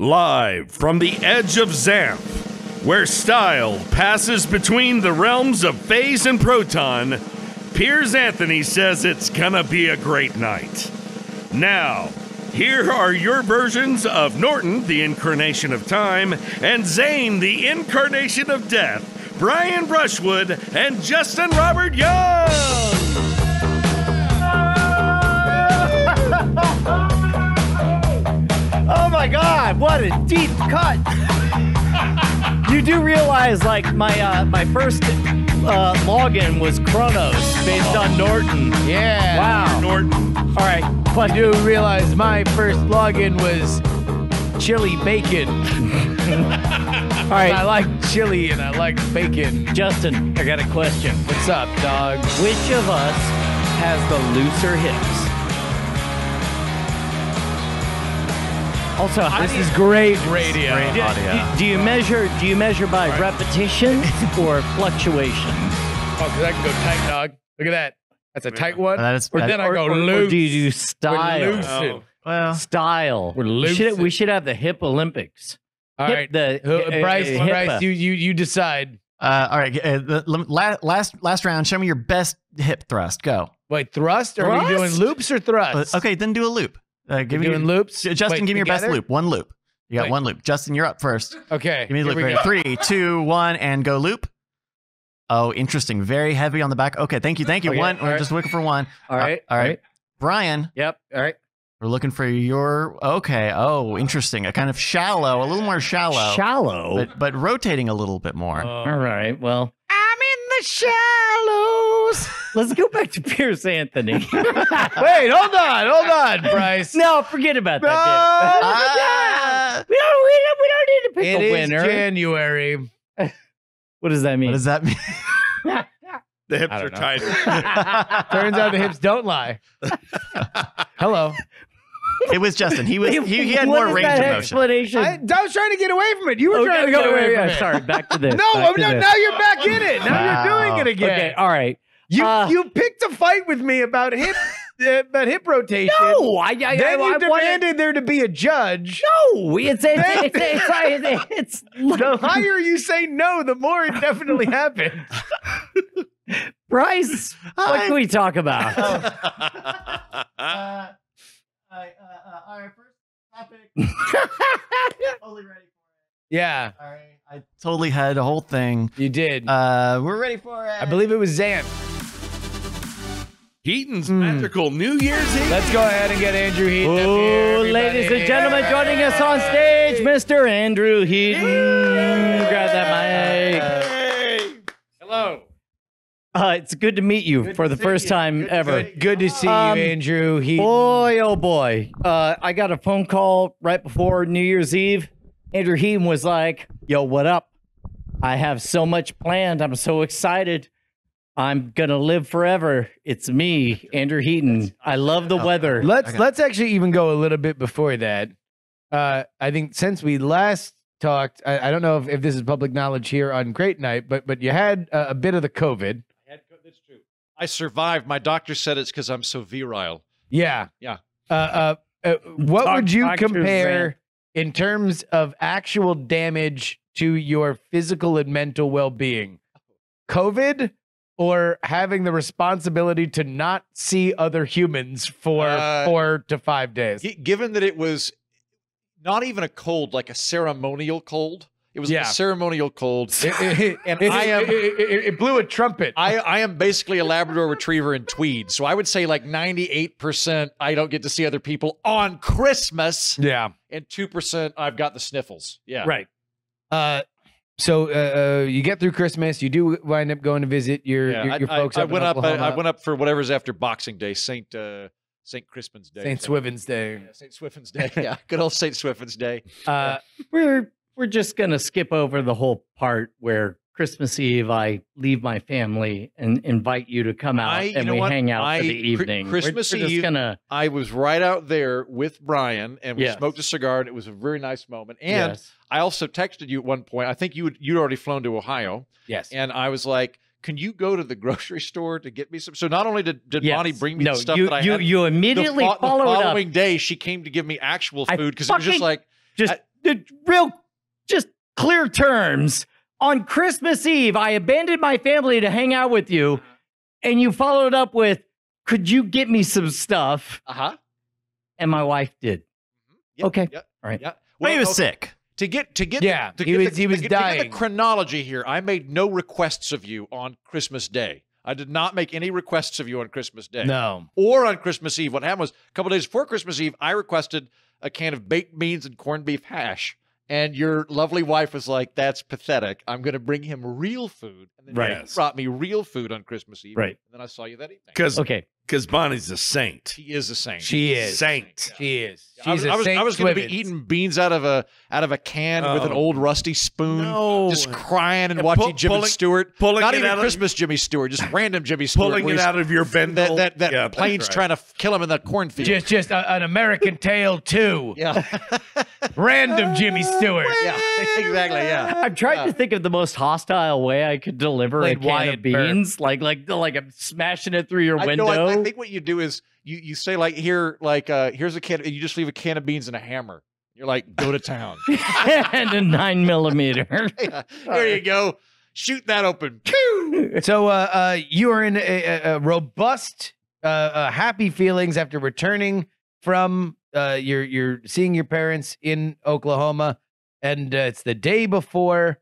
Live from the edge of Xanth, where Stile passes between the realms of Phaze and proton, Piers Anthony says it's gonna be a great night. Now, here are your versions of Norton, the incarnation of time, and Zane, the incarnation of death, Brian Brushwood, and Justin Robert Young. Oh my god, what a deep cut. you do realize like my uh, my first uh, login was Chronos based on Norton. Yeah. Wow. Norton. All right, I but do realize my first login was chili bacon. All right. I like chili and I like bacon. Justin, I got a question. What's up, dog? Which of us has the looser hips? Also, This is great radio. do, do- do you measure do you measure by repetition or fluctuation? Oh, because I can go tight, dog. Look at that. That's a tight one. That is- or that- then I go or- or loose. do you do We're style? loose. Well, Style. We're we should, we should have the hip Olympics. All Hip- right. the Who- uh, Bryce, uh, Bryce, you, you you decide. uh, all right. Uh, the, last last round. Show me your best hip thrust. Go. Wait, thrust? Or are we doing loops or Uh, thrust? okay, then do a loop. Uh, We're give me doing your, loops. Justin, Wait, give me your best loop. One loop. You got Wait. one loop. Justin, you're up first. Okay. Give me a here loop. we go. Three, two, one, and go loop. Oh, interesting. Very heavy on the back. Okay, thank you, thank you. Okay, one. We're right. just looking for one. All right. all right. Brian, Yep. All right. we're looking for your. Okay. Oh, interesting. A kind of shallow, a little more shallow, Shallow. but but rotating a little bit more. Oh. All right. Well, I'm in the shallows. let's go back to Piers Anthony. Wait, hold on, hold on, Bryce. no, forget about No. that. Dude. we, don't, we, don't, we don't need to pick It a is winner. January. what does that mean? what does that mean? The hips are don't tighter. Turns out the hips don't lie. Hello. It was Justin. He was he, he had What more is range that of motion. explanation. I, I was trying to get away from it. You were Okay, trying to okay, get away okay, from yeah, it. Sorry, back to this. No, back I'm to not, this. now you're back in it. Now Wow. you're doing it again. Okay, all right. You Uh, you picked a fight with me about hip uh, about hip rotation. No, I, I, Then I, you I wanted- demanded there to be a judge. No, it's it's it's it's, it's, it's, The higher you say no, the more it definitely happened. Bryce. What can we talk about? Uh, all right, first topic. totally ready Yeah, for it. All right, I totally had a whole thing. you did. Uh, we're ready for it. I believe it was Zan. Heaton's Hmm. magical New Year's Eve. Let's go ahead and get Andrew Heaton up here. Oh, ladies and gentlemen, joining us on stage, Mr. Andrew Heaton. Grab Uh, it's good to meet you Good for the first you. time Good ever. see Good to see Um, you, Andrew Heaton. Boy, oh boy. Uh, I got a phone call right before New Year's Eve. Andrew Heaton was like, Yo, what up? I have so much planned. I'm so excited. I'm going to live forever. It's me, Andrew Heaton. I love the Oh, weather. Let's let's actually even go a little bit before that. Uh, I think since we last talked, I, I don't know if, if this is public knowledge here on Great Night, but but you had a, a bit of the COVID. had co- That's true. I survived. My doctor said it's because I'm so virile. Yeah, Yeah. Uh, uh, uh, what Doc- would you Dr. compare in terms of actual damage to your physical and mental well being? COVID or having the responsibility to not see other humans for Uh, four to five days? G- given that it was not even a cold, like a ceremonial cold. It was Yeah. a ceremonial cold. It, it- And it- I am- it- it- it- it blew a trumpet. I, I am basically a Labrador Retriever in tweed, so I would say like 98% I don't get to see other people on Christmas, yeah. and 2% I've got the sniffles. Yeah. Right. Uh, so uh, uh, you get through Christmas. You do wind up going to visit your Yeah, your, your I- folks. I up in went up. I, I Oklahoma. went up for whatever's after Boxing Day, Saint uh, Saint Crispin's Day. Saint So- Swithin's Day. Yeah, Saint Swiffin's Day. Yeah, good old Saint Swiffin's Day. Uh, We're we're just gonna skip over the whole part where Christmas Eve I leave my family and invite you to come out I- and we what? hang out I- for the evening. We're- Christmas we're, Eve- gonna I was right out there with Brian, and we Yes. smoked a cigar, and it was a very nice moment. And yes. I also texted you at one point. I think you would, you'd already flown to Ohio, yes. and I was like, "Can you go to the grocery store to get me some?" So not only did, did Yes. Bonnie bring me no, the stuff you, that I you, had, you immediately the, followed up. following day she came to give me actual food because it was just like Just I- the real, just clear terms. On Christmas Eve, I abandoned my family to hang out with you, and you followed up with, "Could you get me some stuff?" Uh huh. And my wife did. Okay. Yep. All right. Yeah. Well, he was okay. sick. To get to get Yeah, to he get was- the, he was to get, to get dying. the chronology here. I made no requests of you on Christmas Day. I did not make any requests of you on Christmas Day. No. Or on Christmas Eve. What happened was a couple days before Christmas Eve, I requested a can of baked beans and corned beef hash. And your lovely wife was like, "That's pathetic. I'm going to bring him real food." And then Right. you brought me real food on Christmas Eve. Right. And then I saw you that evening. Because Okay. Bonnie's a saint. She is a saint. She is. Saint. She is. She's I was, was, I was going to be eating beans out of a out of a can with an Oh. old rusty spoon, No. just crying and And watching pull- Jimmy pulling- Stewart. pulling Not it even out of- Christmas Jimmy Stewart, just random Jimmy Stewart. Pulling it out of your bendel. That that, that Yeah, plane's right. trying to kill him in the cornfield. Just, just a, an American Tail too. yeah, Random Jimmy Stewart. yeah, exactly. Yeah. I'm trying Yeah. to think of the most hostile way I could deliver Like a can Wylie of Burp. beans, like like like I'm smashing it through your I, window. I, think what you do is you you say like here like uh here's a can you just leave a can of beans and a hammer. You're like go to town. and a nine millimeter. Yeah, Here you go. Shoot that open. So uh, uh, you are in a, a, a robust, uh, uh, happy feelings after returning from uh, your your seeing your parents in Oklahoma, and uh, it's the day before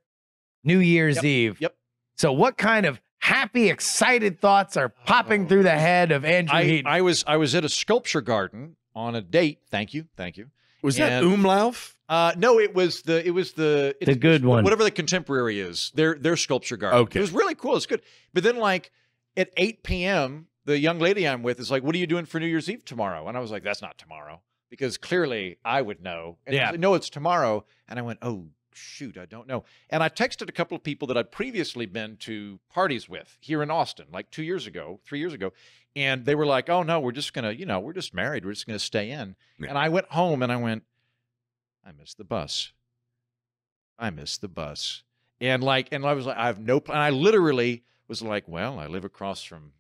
New Year's Eve. yep. So what kind of happy, excited thoughts are popping through the head of Andrew I, Heaton? I was I was at a sculpture garden on a date. Thank you, thank you. Was that And- Umlauf? Uh, no, it was the it was the The it's- good one. whatever the contemporary is. Their their sculpture garden. Okay. it was really cool. It's good. But then like at eight p.m., the young lady I'm with is like, "What are you doing for New Year's Eve tomorrow?" And I was like, "That's not tomorrow," because clearly I would know. And she Yeah. said, no, it's tomorrow. And I went, "Oh shoot, I don't know." And I texted a couple of people that I'd previously been to parties with here in Austin, like two years ago, three years ago. And they were like, "Oh no, we're just gonna, you know, we're just married. We're just gonna stay in." Yeah. And I went home and I went, "I missed the bus. I missed the bus." And like, and I was like, "I have no plan." I literally was like, "Well, I live across from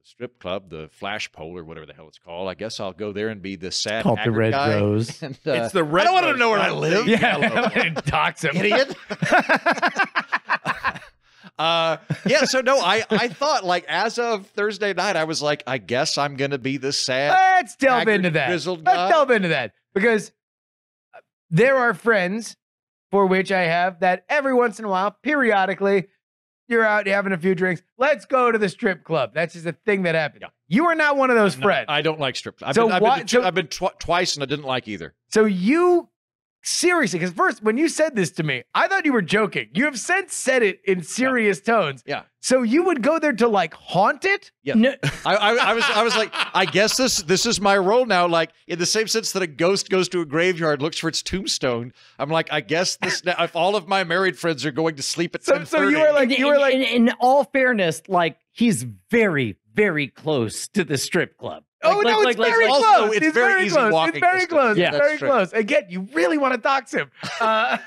the strip club, the Flash Pole, or whatever the hell it's called. I guess I'll go there and be the sad Called the Red guy." Rose. And, uh, it's the red. I don't want to know where I live. yeah, one. dox him. Idiot. uh, yeah. So no, I I thought like as of Thursday night, I was like, I guess I'm gonna be the sad. Let's delve into that. Let's guy. delve into that because uh, there are friends for which I have that every once in a while, periodically, you're out you're having a few drinks. Let's go to the strip club. That's just a thing that happened. Yeah. You are not one of those No, friends. I don't like strip. I've So been, I've been, to so- I've been tw- twice and I didn't like either. so you seriously, because first when you said this to me, I thought you were joking. You have since said it in serious tones. Yeah. So you would go there to like haunt it? Yeah. No, I, I, I was I was like, I guess this this is my role now. Like in the same sense that a ghost goes to a graveyard, looks for its tombstone. I'm like, I guess this. Now, if all of my married friends are going to sleep at So- so you thirty, were like- you were like- in, in all fairness, like he's very, very close to the strip club. Oh Like- no, like- it's very Also, close. it's very easy close. It's very close. Yeah. it's very true. close. Again, you really want to dox him. Uh,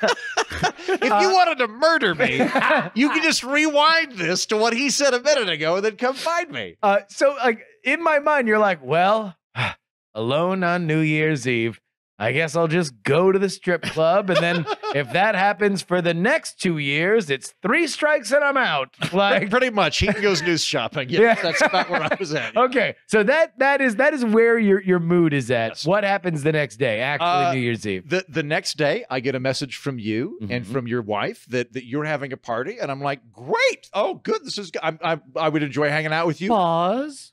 if you wanted to murder me, you can just rewind this to what he said a minute ago and then come find me. uh, so like in my mind, you're like, well, alone on New Year's Eve. I guess I'll just go to the strip club, and then if that happens for the next two years, it's three strikes and I'm out. Like, Pretty much, he goes news shopping. Yeah, Yeah. that's about where I was at. okay, so that that is that is where your your mood is at. Yes. What happens the next day? Actually, Uh, New Year's Eve. The the next day, I get a message from you and Mhm. from your wife that, that you're having a party, and I'm like, great! Oh, good. This is. I I would enjoy hanging out with you. Pause.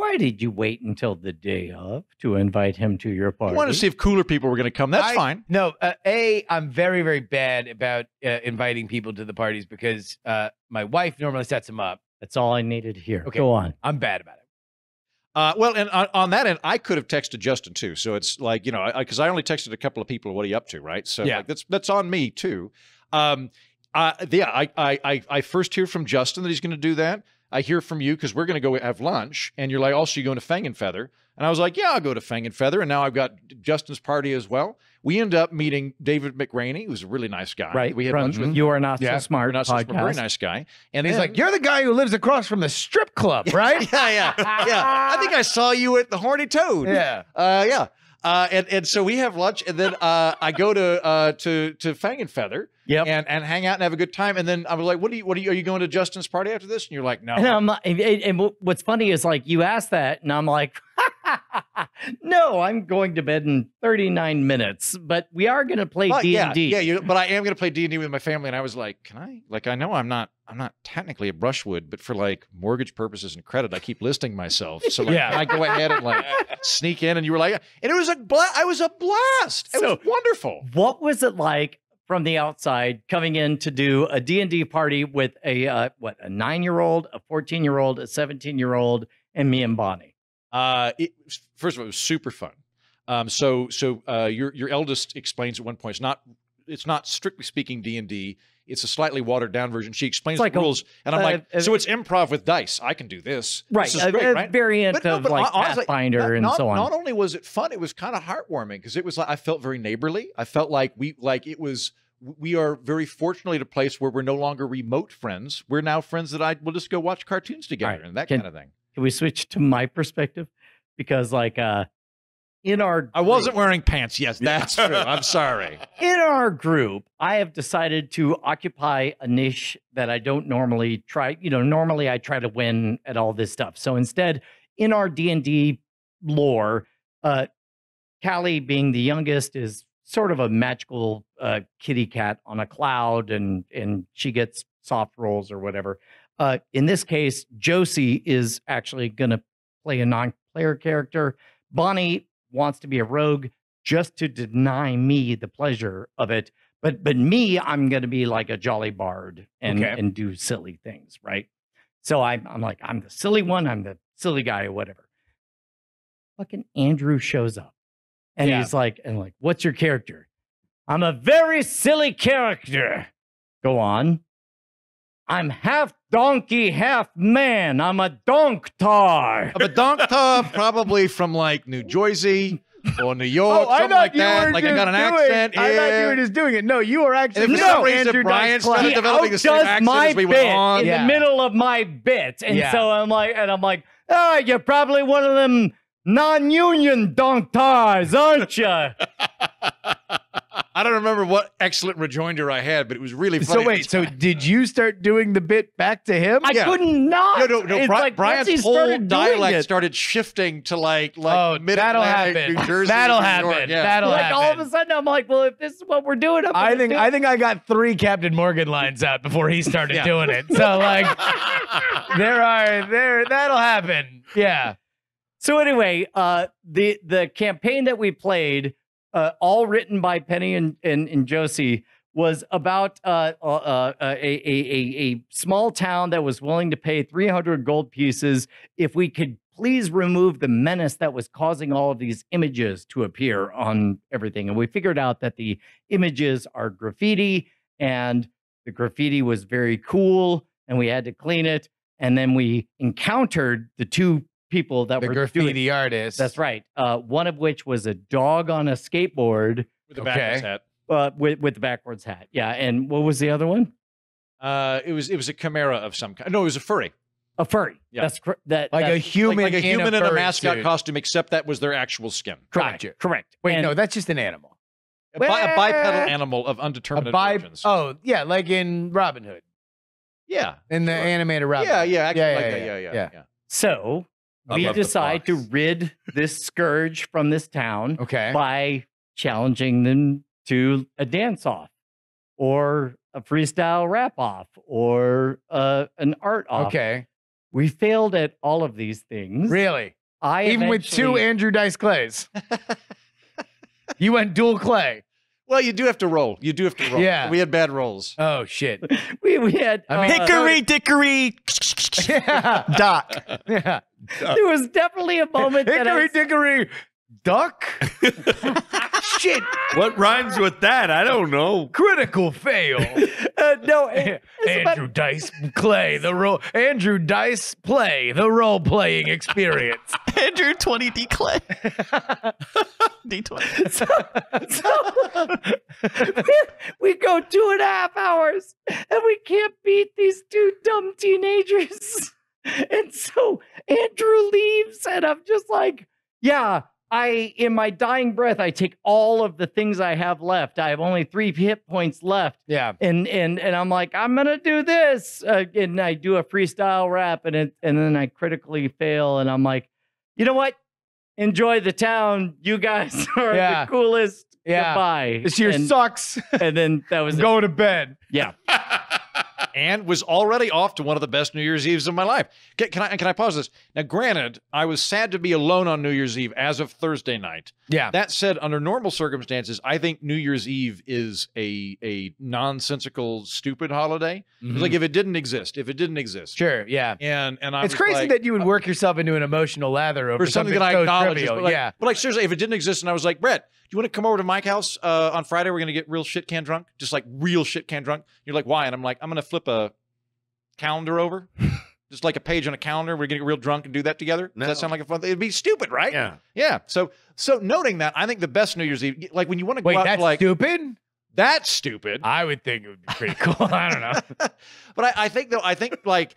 Why did you wait until the day of to invite him to your party? I party? wanted to see if cooler people were going to come. That's I- fine. No, uh, a I'm very very bad about uh, inviting people to the parties because uh, my wife normally sets them up. That's all I needed to hear. Okay. Go on. I'm bad about it. Uh, well, and on, on that end, I could have texted Justin too. So it's like you know, because I, only texted a couple of people. What are you up to, right? So Yeah. like, that's that's on me too. Um, uh, yeah, I, I I I first hear from Justin that he's going to do that. I hear from you because we're going to go have lunch, and you're like, also you going to Fang and Feather, and I was like, yeah, I'll go to Fang and Feather, and now I've got Justin's party as well. We end up meeting David McRaney, who's a really nice guy. Right. We had from lunch with. You Are Not Yeah. So Smart We're not so smart, very nice guy, and And he's then- like, "You're the guy who lives across from the strip club, right?" yeah, yeah, yeah. I think I saw you at the Horny Toad. yeah. Uh, yeah. Uh, and and so we have lunch, and then uh, I go to uh, to to Fang and Feather, Yep. and and hang out and have a good time. And then I was like, "What are you? What are you? Are you going to Justin's party after this?" And you're like, "No." And I'm and, and what's funny is like you asked that, and I'm like, no, I'm going to bed in 39 minutes, but we are going to play D yeah, and D. yeah, you, but I am going to play D and D with my family, and I was like, "Can I? Like, I know I'm not, I'm not technically a brushwood, but for like mortgage purposes and credit, I keep listing myself. So like, Yeah. can I go ahead and like sneak in?" And you were like, "And it was a bla- I was a blast. It was wonderful." What was it like from the outside coming in to do a D and D party with a uh, what a nine year old, a 14 year old, a 17 year old, and me and Bonnie? Uh, it, first of all, it was super fun. Um, so so uh, your your eldest explains at one point it's not it's not strictly speaking D and D. It's a slightly watered down version. She explains like the a- rules, and I'm uh, like, uh, so it's improv with dice. I can do this. Right, This is a, great, a right? variant But of but like hon- honestly, Pathfinder not, and not- so on. Not only was it fun, it was kind of heartwarming because it was like I felt very neighborly. I felt like we like it was. We are very fortunately at a place where we're no longer remote friends. We're now friends that I will just go watch cartoons together right, and that can- kind of thing. Can we switch to my perspective? Because like uh in our I wasn't wearing pants. Yes, that's true. I'm sorry. in our group, I have decided to occupy a niche that I don't normally try. You know, normally I try to win at all this stuff. So instead, in our D and D lore, uh, Callie, being the youngest, is sort of a magical uh, kitty cat on a cloud, and and she gets soft rolls or whatever. Uh, in this case, Josie is actually going to play a non-player character. Bonnie wants to be a rogue just to deny me the pleasure of it. But but me, I'm going to be like a jolly bard and Okay. and do silly things, right? So I'm I'm like I'm the silly one. I'm the silly guy or whatever. Fucking Andrew shows up, and Yeah. he's like, and like, what's your character? I'm a very silly character. Go on. I'm half donkey, half man. I'm a donktar. of a donkta, probably from like New Jersey or New York, Oh, something like that. Like I got an doing, accent. I thought you yeah. were just doing it. No, you were actually And if for no, some reason Andrew Brian started developing the same accent my as we went on. in Yeah. the middle of my bit, and Yeah. so I'm like, and I'm like, oh, you're probably one of them non-union donktars, aren't you? I don't remember what excellent rejoinder I had, but it was really funny. So wait, so did you start doing the bit back to him? I Yeah. couldn't not. no, no, no. It's Bri- like, Brian's whole started dialect it, started shifting to like like oh, mid that'll Atlantic, happen. New Jersey, that'll New happen. York. Yeah. That'll like happen. all of a sudden, I'm like, well, if this is what we're doing, I'm I think do I think I got three Captain Morgan lines out before he started Yeah. doing it. So like there are there that'll happen. Yeah. So anyway, uh, the the campaign that we played, uh, all written by Penny and and, and Josie, was about uh, uh, uh, a, a a a small town that was willing to pay 300 gold pieces if we could please remove the menace that was causing all of these images to appear on everything. And we figured out that the images are graffiti, and the graffiti was very cool, and we had to clean it. And then we encountered the two people that The were doing graffiti artist. that's right. Uh, one of which was a dog on a skateboard with the Okay. backwards hat. uh, with with the backwards hat. Yeah, and what was the other one? Uh, it was it was a chimera of some kind. No, it was a furry, A furry. Yeah. That's cor- that. Like a human like, like a human in a furry mascot suit. costume, except that was their actual skin. correct. Gotcha. Correct. Wait, And- no, that's just an animal. A, bi- a bipedal animal of A undetermined bi- origins. Oh, yeah, like in Robin Hood. yeah, In the Sure. animated Robin. yeah, Hood. yeah, actually, yeah, like yeah, that, yeah, yeah, yeah, yeah. yeah. So we decide to rid this scourge from this town Okay. by challenging them to a dance off, or a freestyle rap off, or uh, an art off. Okay. We failed at all of these things. Really? I Even with two Andrew Dice Clays. you went dual clay. Well, you do have to roll. You do have to roll. Yeah. we had bad rolls. Oh shit. we, we had I mean, uh, Hickory dickory yeah. doc. Yeah. there was definitely a moment that I, Hickory dickory duck. shit. What rhymes with that? I don't know. Critical fail. uh, no it- it's about- Andrew Dice Clay, the role. Andrew Dice Play, the role playing experience. Andrew 20 D Clay. D20. so, we go two and a half hours and we can't beat these two dumb teenagers. And so Andrew leaves, and I'm just like, yeah, I, in my dying breath, I take all of the things I have left. I have only three hit points left, Yeah. and and and I'm like, I'm gonna do this, uh, and I do a freestyle rap, and it, and then I critically fail, and I'm like, you know what? Enjoy the town. You guys are Yeah. the coolest. Yeah. Goodbye. This year and, sucks. and then that was it. Go to bed. yeah. and was already off to one of the best New Year's Eves of my life. Can, can I can I pause this? Now, granted, I was sad to be alone on New Year's Eve as of Thursday night. Yeah. That said, under normal circumstances, I think New Year's Eve is a a nonsensical, stupid holiday. It's Mhm. Like if it didn't exist, if it didn't exist, Sure. Yeah. and and I It's crazy like, that you would work yourself into an emotional lather over for something that I so acknowledge. trivial. But like, yeah. but like seriously, if it didn't exist, and I was like, Brett, you want to come over to Mike's house uh, on Friday? We're gonna get real shit can drunk, just like real shit can drunk. You're like, why? And I'm like, I'm gonna flip a calendar over, just like a page on a calendar. We're gonna get real drunk and do that together. Does that sound like a fun? It'd be stupid, right? Yeah. Yeah. So so noting that, I think the best New Year's Eve, like when you want to go Wait, out, that's like stupid. that's stupid. I would think it would be pretty cool. I don't know. but I, I think though, I think like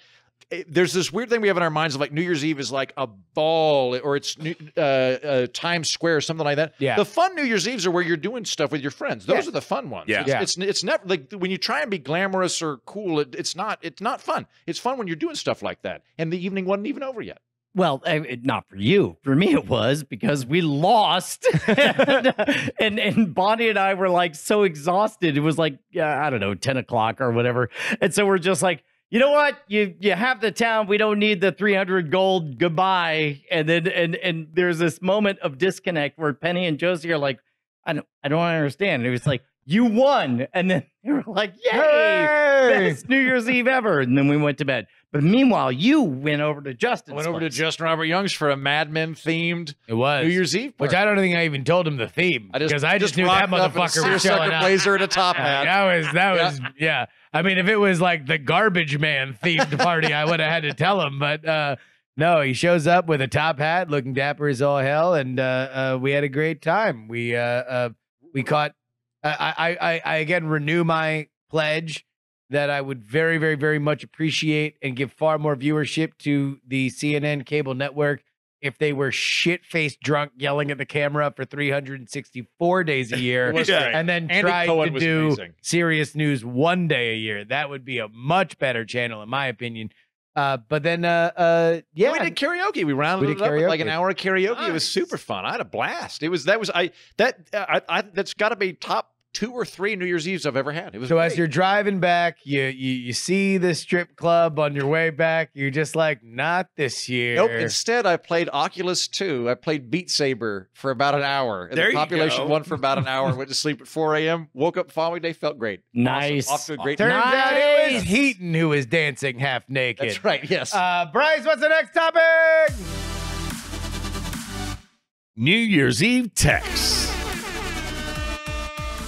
it- there's this weird thing we have in our minds of like New Year's Eve is like a ball or it's New- uh, uh, Times Square or something like that. Yeah. The fun New Year's Eves are where you're doing stuff with your friends. Those Yeah. are the fun ones. Yeah. It's, Yeah. it's it's never like when you try and be glamorous or cool. It, it's not it's not fun. It's fun when you're doing stuff like that. And the evening wasn't even over yet. Well, I- not for you. For me, it was because we lost, and, and and Bonnie and I were like so exhausted. It was like yeah, I don't know, ten o'clock or whatever, and so we're just like, you know what? You you have the town. We don't need the three hundred gold. Goodbye. And then and and there's this moment of disconnect where Penny and Josie are like, I don't I don't understand. And it was like you won, and then they were like, yay! Hey! Best New Year's Eve ever. And then we went to bed. But meanwhile, you went over to Justin. I went over to Justin Robert Young's for a Mad Men themed It was New Year's Eve. party. which. I don't think I even told him the theme because I just, knew that rocked up in a motherfucker was showing up. blazer and a top Yeah, hat. that was that Yeah. was yeah. I mean, if it was like the garbage man themed party, I would have had to tell him. But uh, no, he shows up with a top hat, looking dapper as all hell, and uh, uh, we had a great time. We uh, uh, we caught. I, I I I again renew my pledge that I would very very very much appreciate and give far more viewership to the CNN cable network if they were shit faced drunk yelling at the camera for 364 days a year Yeah. and then Andy tried Cohen to do amazing. serious news one day a year. That would be a much better channel, in my opinion. Uh, but then, uh, uh, yeah, we did karaoke. We rounded We did it up like an hour of karaoke. It was super fun. I had a blast. It was that was I that I, I that's got to be top two or three New Year's Eves I've ever had. It was so as you're driving back, you, you you see the strip club on your way back. You're just like, not this year. Nope. Instead, I played Oculus 2. I played Beat Saber for about an hour. And There the you population go. won for about an hour. Went to sleep at 4 a.m. Woke up the following day, felt great. Awesome. Nice. Off to a great Turns out it was Heaton who was dancing half naked. That's right. Yes. Uh, Bryce, what's the next topic? New Year's Eve text.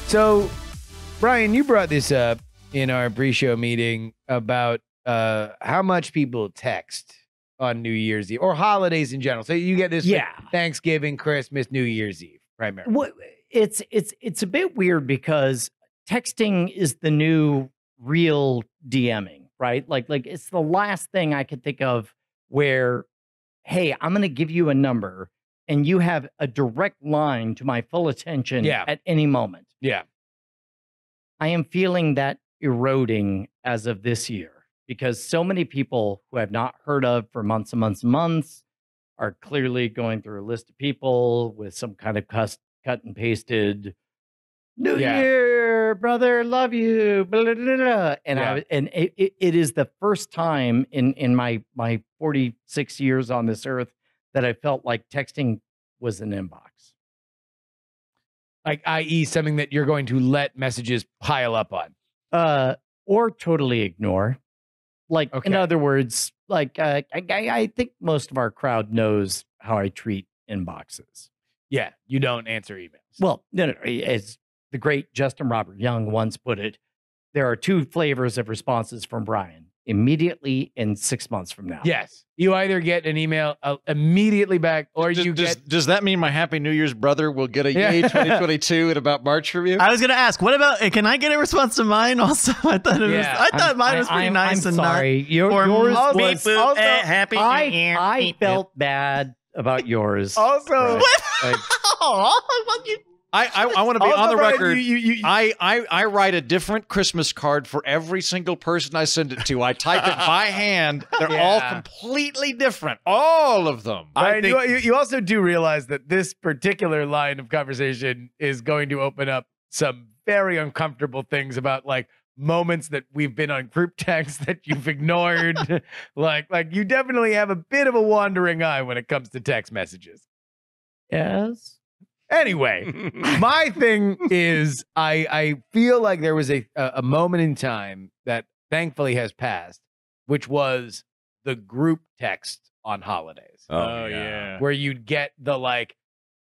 So, Brian, you brought this up in our pre-show meeting about uh, how much people text on New Year's Eve or holidays in general. So you get this, like, Yeah. Thanksgiving, Christmas, New Year's Eve, primarily. What it's it's it's a bit weird because texting is the new real DMing, right? Like like it's the last thing I could think of where, hey, I'm gonna give you a number and you have a direct line to my full attention Yeah. at any moment. Yeah. I am feeling that eroding as of this year because so many people who I've not heard of for months and months and months are clearly going through a list of people with some kind of cus- cut and pasted New Yeah. Year, brother, love you, blah, blah, blah, blah." and Yeah. I and it, it, it is the first time in in my my 46 years on this earth that I felt like texting was an inbox. Like, i.e., something that you're going to let messages pile up on. uh, or totally ignore. Like, okay. in other words, like uh, I, I think most of our crowd knows how I treat inboxes. Yeah, you don't answer emails. Well, no, no, no, as the great Justin Robert Young once put it, there are two flavors of responses from Brian: immediately in six months from now. yes, you either get an email uh, immediately back, or does, you does, get does that mean my Happy New Year's brother will get a Yeah. Yay 2022 in about March from you? I was gonna ask, what about? Can I get a response to mine also? I thought it was. Yeah, I thought I'm- mine was pretty I'm- nice I'm and not. sorry. Your, Or yours beep was boop, also- eh, happy New I, Year, I beep felt bad about yours. Also, Right. like, Oh, you- I I, I want to be on the record. You, you, you, I, I I write a different Christmas card for every single person I send it to. I type it by hand. They're all completely different. All of them. Brian, think- you, you- you also do realize that this particular line of conversation is going to open up some very uncomfortable things about like moments that we've been on group texts that you've ignored. like, like you definitely have a bit of a wandering eye when it comes to text messages. Yes. Anyway, my thing is I I feel like there was a a a moment in time that thankfully has passed, which was the group text on holidays. Oh, oh yeah. where you'd get the like,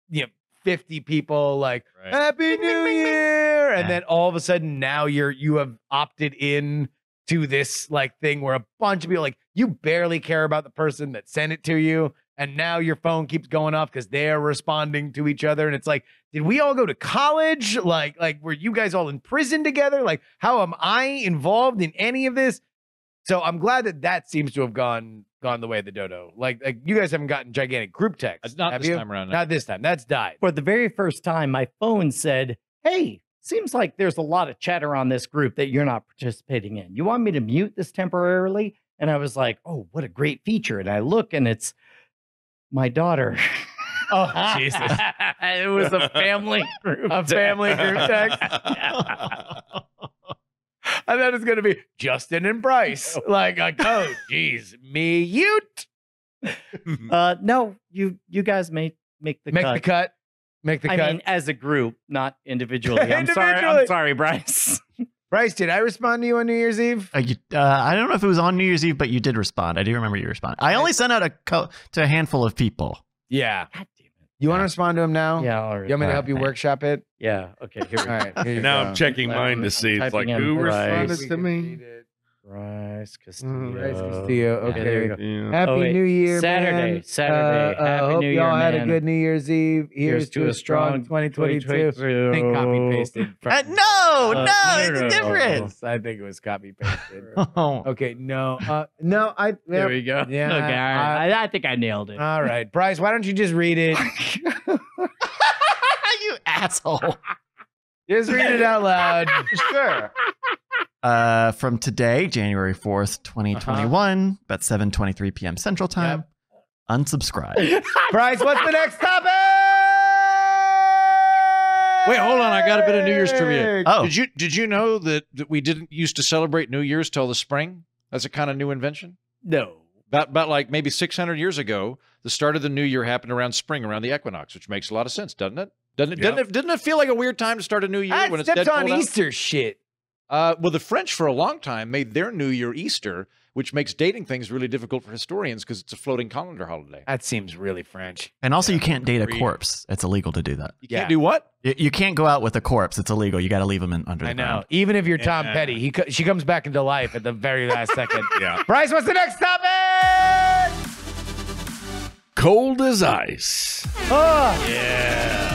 you know, 50 people like, Right. Happy New Year. And then all of a sudden now you're you have opted in to this like thing where a bunch of people like you barely care about the person that sent it to you. And now your phone keeps going off because they're responding to each other. And it's like, did we all go to college? Like, like were you guys all in prison together? Like, how am I involved in any of this? So I'm glad that that seems to have gone gone the way of the dodo. Like, like you guys haven't gotten gigantic group text, Uh, Not this you? time around. Not this time. That's died. For the very first time, my phone said, Hey, seems like there's a lot of chatter on this group that you're not participating in. You want me to mute this temporarily? And I was like, Oh, what a great feature. And I look and it's my daughter. Oh Jesus! it was a family group. A family group text. I thought it was gonna be Justin and Bryce. Like, like oh, geez, me, you Uh, no, you you guys may make the make cut. the cut, make the cut. I cut. mean, as a group, not individually. I'm sorry. I'm sorry, Bryce. Bryce, did I respond to you on New Year's Eve? Uh, you, uh, I don't know if it was on New Year's Eve, but you did respond. I do remember you responded. I only sent out a co- to a handful of people. Yeah. God damn You want to respond to him now? it. Yeah. All right. You want me to all help you right. workshop it? Yeah. Okay. Here we go. right. Here you Now go. I'm checking mine to see. It's like who Bryce. responded to me? Bryce Castillo. Mm, Bryce Castillo. Okay, there you Okay. go. Yeah. Happy Oh. New Year, Saturday, man. Saturday. Uh, uh, Happy hope New y'all Year, had a good New Year's Eve. Here's, to a strong 2022. I think copy pasted. from- Uh, no, no, Uh, it's no, no. different. I think it was copy pasted. Oh. okay, no, uh, no, I. There we go. Yeah, Okay. all right. I, I think I nailed it. All right, Bryce, why don't you just read it? you asshole. Just read it out loud. sure. Uh, from today, January 4th, 2021, about 7.23 p.m. Central Time. Unsubscribe. Bryce, what's the next topic? Wait, hold on. I got a bit of New Year's trivia. Oh, Did you did you know that, that we didn't used to celebrate New Year's till the spring? That's a kind of new invention. no. About, about like maybe 600 years ago, the start of the new year happened around spring, around the equinox, which makes a lot of sense, doesn't it? Doesn't it? Doesn't it? Didn't it feel like a weird time to start a new year I when it's dead on cold out? Easter shit. Uh, well, the French for a long time made their New Year Easter, which makes dating things really difficult for historians because it's a floating calendar holiday. That seems really French. and also you can't date a corpse. It's illegal to do that. You Yeah. can't do what? You, you can't go out with a corpse. It's illegal. You got to leave them in, under the I know. ground. Even if you're Tom Petty, he she comes back into life at the very last second. Yeah. Bryce, what's the next topic? Cold as ice. Oh, Yeah.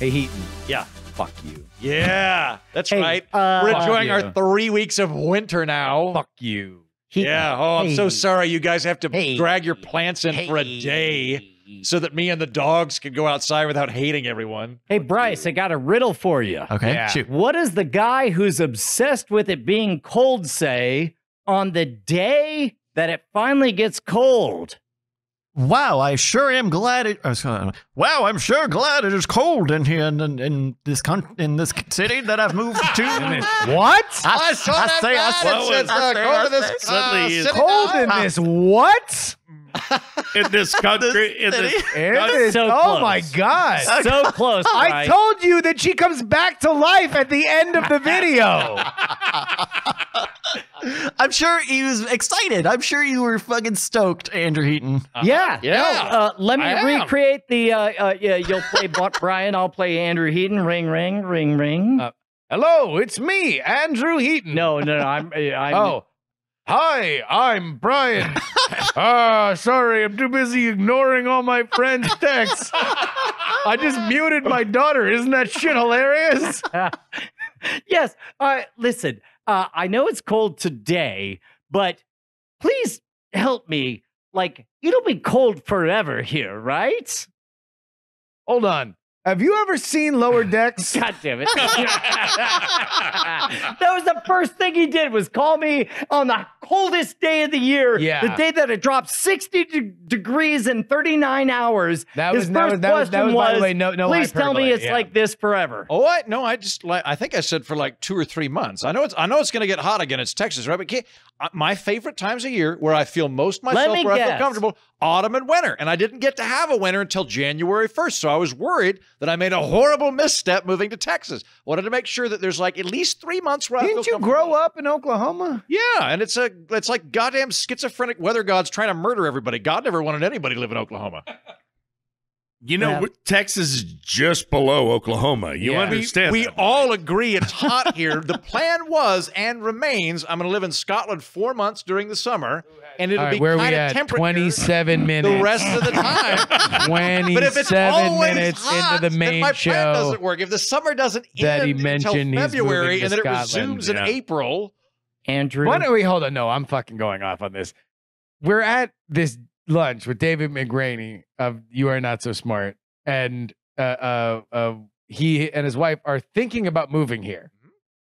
Hey Heaton. Yeah. Fuck you. Yeah, that's Hey, right. uh, We're enjoying you. our three weeks of winter now. Fuck you. he- Yeah. Oh, I'm so sorry. You guys have to Hey. drag your plants in for a day so that me and the dogs can go outside without hating everyone. Hey, Bryce, I got a riddle for you. Okay, Yeah. shoot. What does the guy who's obsessed with it being cold say on the day that it finally gets cold? Wow, I sure am glad it. I wow, I'm sure glad it is cold in here in, in, in this con- in this city that I've moved to. What? I, I say, I say, I say, Well, it's, I uh, say, go I to this, say. Suddenly he's Cold in this what? in this country. In this, In this- So oh close. my god. So close. I told you that she comes back to life at the end of the video. I'm sure he was excited. I'm sure you were fucking stoked, Andrew Heaton. Yeah. Yeah. No, uh, let me I am. recreate the. Uh, uh, yeah, you'll play Buck Brian. I'll play Andrew Heaton. Ring, ring, ring, ring. Uh, Hello, it's me, Andrew Heaton. no, no, no. I'm. I'm Oh. Hi, I'm Brian. Ah, sorry, I'm too busy ignoring all my friends' texts. I just muted my daughter. Isn't that shit hilarious? yes. Uh, listen, uh, I know it's cold today, but please help me. like it'll be cold forever here, right? Hold on. Have you ever seen Lower Decks? God damn it. that was the first thing he did was call me on the coldest day of the year. Yeah. The day that it dropped 60 de- degrees in 39 hours. That His was that was first that was, that question was by the way no no Please tell me it's yeah. like this forever. Oh, I no, I just like I think I said for like two or three months. I know it's I know it's going to get hot again. It's Texas, right? But can't, uh, my favorite times of year where I feel most myself, me where I feel comfortable, autumn and winter. And I didn't get to have a winter until January first, so I was worried that I made a horrible misstep moving to Texas. Wanted to make sure that there's like at least three months where I Didn't you grow up in Oklahoma? Yeah, and it's a it's like goddamn schizophrenic weather gods trying to murder everybody. God never wanted anybody to live in Oklahoma. You know, Yeah. Texas is just below Oklahoma. You Yeah. understand? we that, all agree it's hot here. The plan was and remains I'm going to live in Scotland four months during the summer, and it'll All right, be where are we kind of at? temperate here 27 minutes. the rest of the time. 27 But if it's always minutes hot, into the then main my show. plan doesn't work. If the summer doesn't that he end mentioned until February and then it resumes yeah. in April, Andrew. Why don't we hold on? No, I'm fucking going off on this. We're at this lunch with David McRaney of You Are Not So Smart, and uh, uh, uh, he and his wife are thinking about moving here.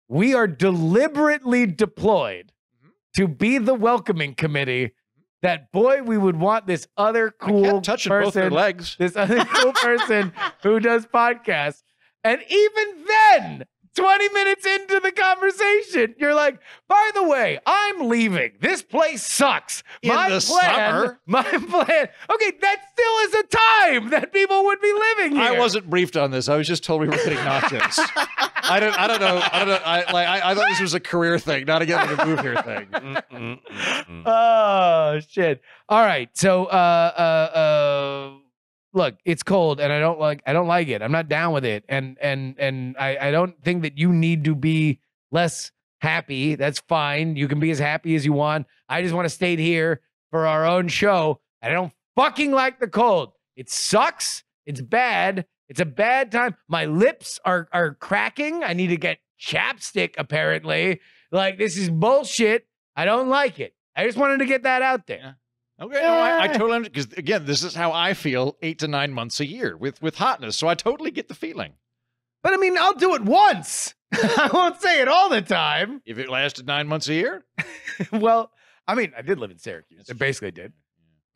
We are deliberately deployed. To be the welcoming committee. That boy, we would want this other cool touching person both their legs. this other cool person who does podcasts. And even then, 20 minutes into the conversation, you're like, by the way, I'm leaving. This place sucks. In my the plan, summer? my plan. Okay, that still is a time that people would be living here. I wasn't briefed on this. I was just told we were getting nachos. I don't. I don't know. I don't know. I like. I, I thought this was a career thing, not a getting to move here thing. Mm, mm, mm, mm. Oh shit. All right. So uh uh uh look, it's cold and I don't like I don't like it. I'm not down with it. And and and I, I don't think that you need to be less happy. That's fine. You can be as happy as you want. I just want to stay here for our own show. I don't fucking like the cold. It sucks. It's bad. It's a bad time. My lips are are cracking. I need to get chapstick apparently. Like this is bullshit. I don't like it. I just wanted to get that out there. Okay, no, I, I totally understand. Because again, this is how I feel eight to nine months a year with with hotness. So I totally get the feeling. But I mean, I'll do it once. I won't say it all the time. If it lasted nine months a year, well, I mean, I did live in Syracuse. I basically did.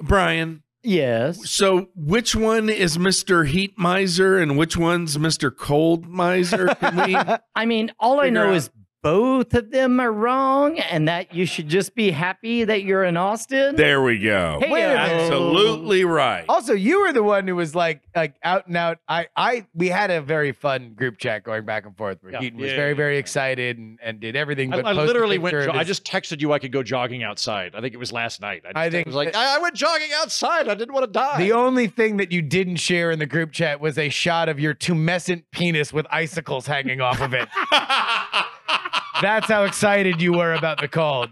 Brian, Yes. so which one is Mr. Heat Miser and which one's Mr. Cold Miser? Can we? I mean, all I know out- is both of them are wrong and that you should just be happy that you're in Austin. There we go. Hey, Wait a minute. Absolutely right. Also, you were the one who was like, like out and out. I, I, we had a very fun group chat going back and forth. Where Yeah. Heaton was Yeah, very, yeah, very excited and, and did everything. I, But I post literally went. Jo- of I just texted you I could go jogging outside. I think it was last night. I, just, I think was like I, I went jogging outside. I didn't want to die. The only thing that you didn't share in the group chat was a shot of your tumescent penis with icicles hanging off of it. That's how excited you were about the cold.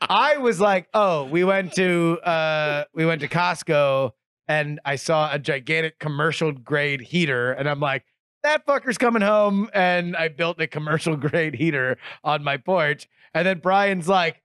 I was like, "Oh, we went to uh we went to Costco and I saw a gigantic commercial grade heater and I'm like, that fucker's coming home and I built a commercial grade heater on my porch and then Brian's like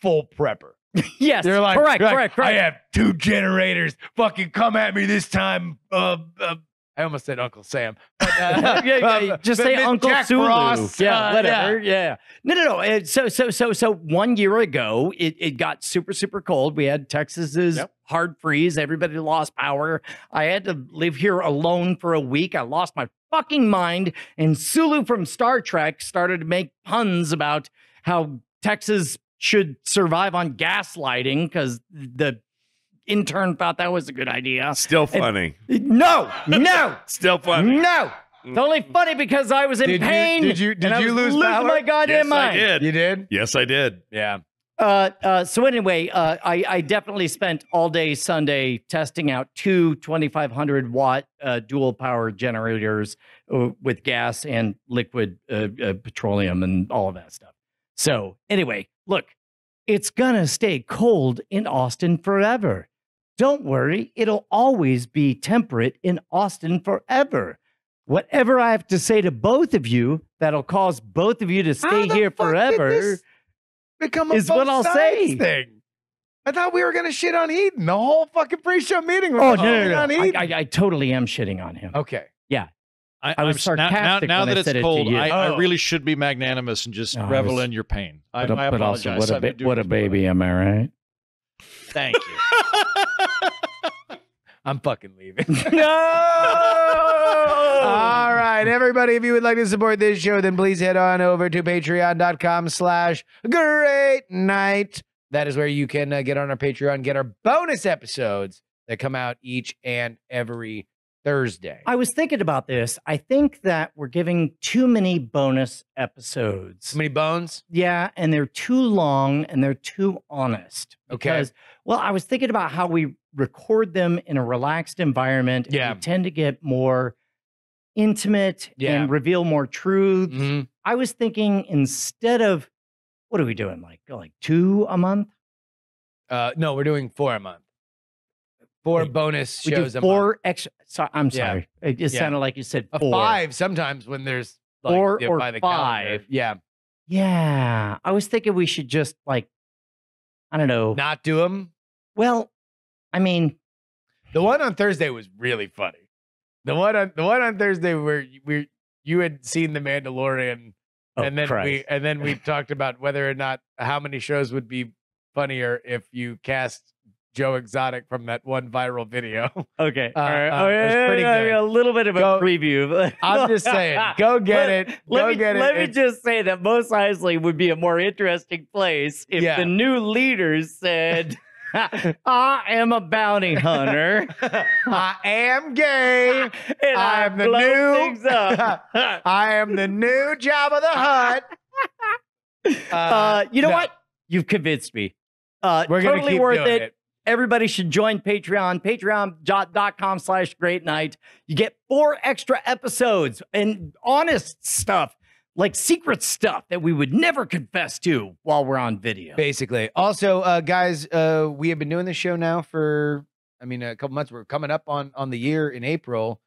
full prepper. yes. They're like, correct, like, correct, correct. I have two generators. Fucking come at me this time. Uh, uh, I almost said Uncle Sam. But, uh, yeah, yeah, just say Uncle Jack Sulu. Frost, yeah, uh, whatever. Yeah. No, no, no. Uh, So, so, so, so, one year ago, it, it got super, super cold. We had Texas's Yep. hard freeze. Everybody lost power. I had to live here alone for a week. I lost my fucking mind. And Sulu from Star Trek started to make puns about how Texas should survive on gaslighting because the intern thought that was a good idea. Still funny. No, no. Still funny. No. It's only funny because I was in Did you- pain. did you- did and I you was lose losing power? my goddamn Yes, I did. You did? Yes, I did. Yeah. Uh, uh, so anyway, uh, I, I definitely spent all day Sunday testing out two 2,500 watt uh, dual power generators uh, with gas and liquid uh, uh, petroleum and all of that stuff. So anyway, look, it's gonna stay cold in Austin forever. Don't worry, it'll always be temperate in Austin forever. Whatever I have to say to both of you that'll cause both of you to How stay the here fuck did forever. this become a is what both I'll sides say. Thing. I thought we were gonna shit on Heaton the whole fucking pre-show meeting. we Oh were no, no, on no! I, I, I totally am shitting on him. okay. I, I was I'm- now- now, sarcastic now when I that said it it's to cold, you. I, I Oh. really should be magnanimous and just No, I revel was- in your pain. I, But, uh, I but also, what a I've been ba- what a baby, am I right? Thank you. I'm fucking leaving. no. All right, everybody, if you would like to support this show, then please head on over to patreon.com slash great night. That is where you can uh, get on our Patreon, get our bonus episodes that come out each and every Thursday. I was thinking about this. I think that we're giving too many bonus episodes. Too many bones? Yeah, and they're too long and they're too honest. Okay. Because, well, I was thinking about how we record them in a relaxed environment. and Yeah. we tend to get more intimate Yeah. and reveal more truths. Mhm. I was thinking instead of what are we doing? Like like two a month? Uh, no, we're doing four a month. Four Wait, bonus We shows do a month. four extra. So, I'm Yeah. sorry. It just Yeah. sounded like you said A five sometimes when there's like, Four yeah, or by the calendar. five. Yeah. Yeah. I was thinking we should just like, I don't know. Not do them. well, I mean, The one on Thursday was really funny. The one on the one on Thursday where you- we you had seen the Mandalorian, oh, and then we and then we talked about whether or not how many shows would be funnier if you cast Joe Exotic from that one viral video. Okay. Uh, all right. uh, oh, yeah, pretty yeah, A little bit of a Go- preview. I'm just saying, go get Let- it. Let Go me, get it. Let me just say that Mos Eisley would be a more interesting place if the new leaders said, I am a bounty hunter. I am gay. and I I am the new-. I am the new Jabba the Hutt. uh, you know no. what? You've convinced me. Uh, We're totally keep worth doing it. it. Everybody should join Patreon, patreon.com slash great night. You get four extra episodes and honest stuff, like secret stuff that we would never confess to while we're on video. Basically. Also, uh, guys, uh, we have been doing this show now for, I mean, a couple months. We're coming up on on the year in April.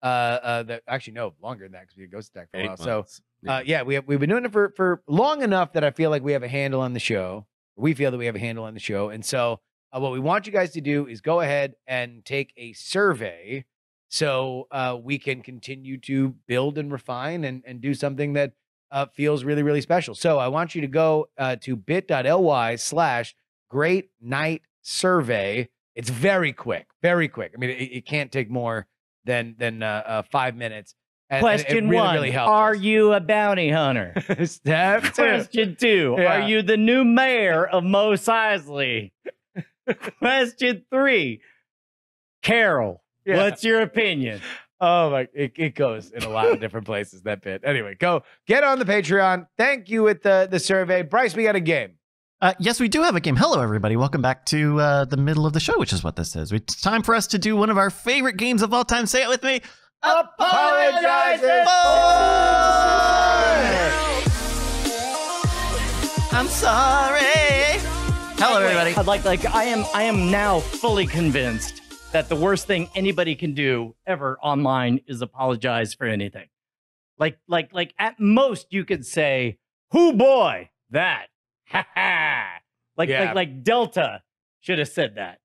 Uh, uh, that actually no longer than that because we had Ghost Attack for a while. So, uh, yeah, we have we've been doing it for for long enough that I feel like we have a handle on the show. We feel that we have a handle on the show, and so uh, what we want you guys to do is go ahead and take a survey so uh, we can continue to build and refine and and do something that uh, feels really really special. So I want you to go uh, to bit.ly slash Great Night Survey. It's very quick, very quick. I mean, it, it can't take more than than uh, uh, five minutes. And- and Question really, one really helps Are us. you a bounty hunter? Step two. Question two Yeah. Are you the new mayor of Mos Eisley? Question three Carol, Yeah. what's your opinion? Oh my! It, it goes in a lot of different places. That bit. Anyway, go get on the Patreon. Thank you with the the survey, Bryce. We got a game. Uh, yes, we do have a game. Hello, everybody. Welcome back to uh, the middle of the show, which is what this is. It's time for us to do one of our favorite games of all time. Say it with me. Apologizes I'm sorry. Hello, everybody. I'd like like I am I am now fully convinced that the worst thing anybody can do ever online is apologize for anything. Like like like at most you could say, "Who boy that?" Ha ha. Like Yeah. like like Delta should have said that.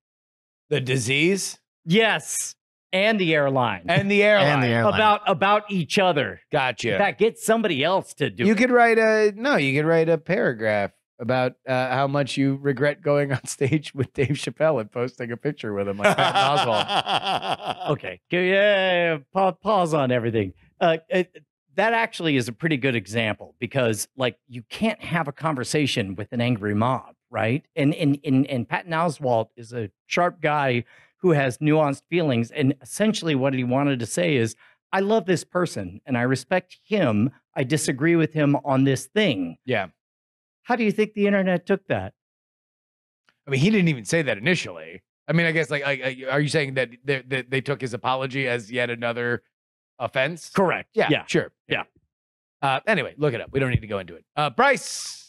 The disease Yes, and the airline and the airline. And the airline. about about each other. Gotcha. In fact, get somebody else to do. you it. could write a no. You could write a paragraph about uh, how much you regret going on stage with Dave Chappelle and posting a picture with him like Patton Oswalt. okay. Yeah, yeah, yeah. Pa- pause on everything. Uh, it, that actually is a pretty good example because, like, you can't have a conversation with an angry mob, right? And and and, and Patton Oswalt is a sharp guy who has nuanced feelings, and essentially what he wanted to say is, "I love this person and I respect him. I disagree with him on this thing." Yeah. How do you think the internet took that? I mean, he didn't even say that initially. I mean, I guess like, like uh, are you saying that they, that they took his apology as yet another offense? Correct. Yeah, Yeah. sure. Yeah. Uh, anyway, look it up. We don't need to go into it. Uh, Bryce.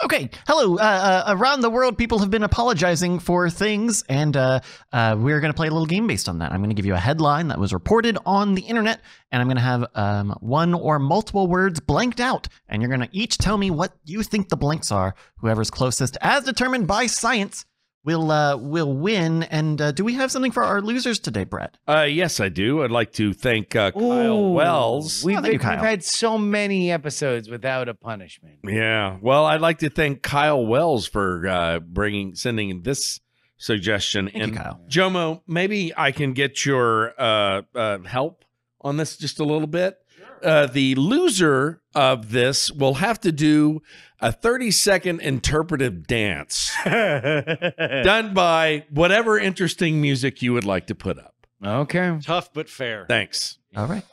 Okay, hello. Uh, uh, around the world, people have been apologizing for things, and uh, uh, we're going to play a little game based on that. I'm going to give you a headline that was reported on the internet, and I'm going to have um, one or multiple words blanked out, and you're going to each tell me what you think the blanks are. Whoever's closest, as determined by science, will uh, will win. And uh, do we have something for our losers today, Brett? Uh, yes, I do. I'd like to thank uh, Kyle Ooh, Wells. We've, Oh, thank you, we've had so many episodes without a punishment. Yeah. Well, I'd like to thank Kyle Wells for uh, bringing sending this suggestion. Thank and you, Kyle. Jomo, maybe I can get your uh, uh, help on this just a little bit. Uh, the loser of this will have to do a 30 second interpretive dance done by whatever interesting music you would like to put up. Okay. Tough but fair. Thanks. All right.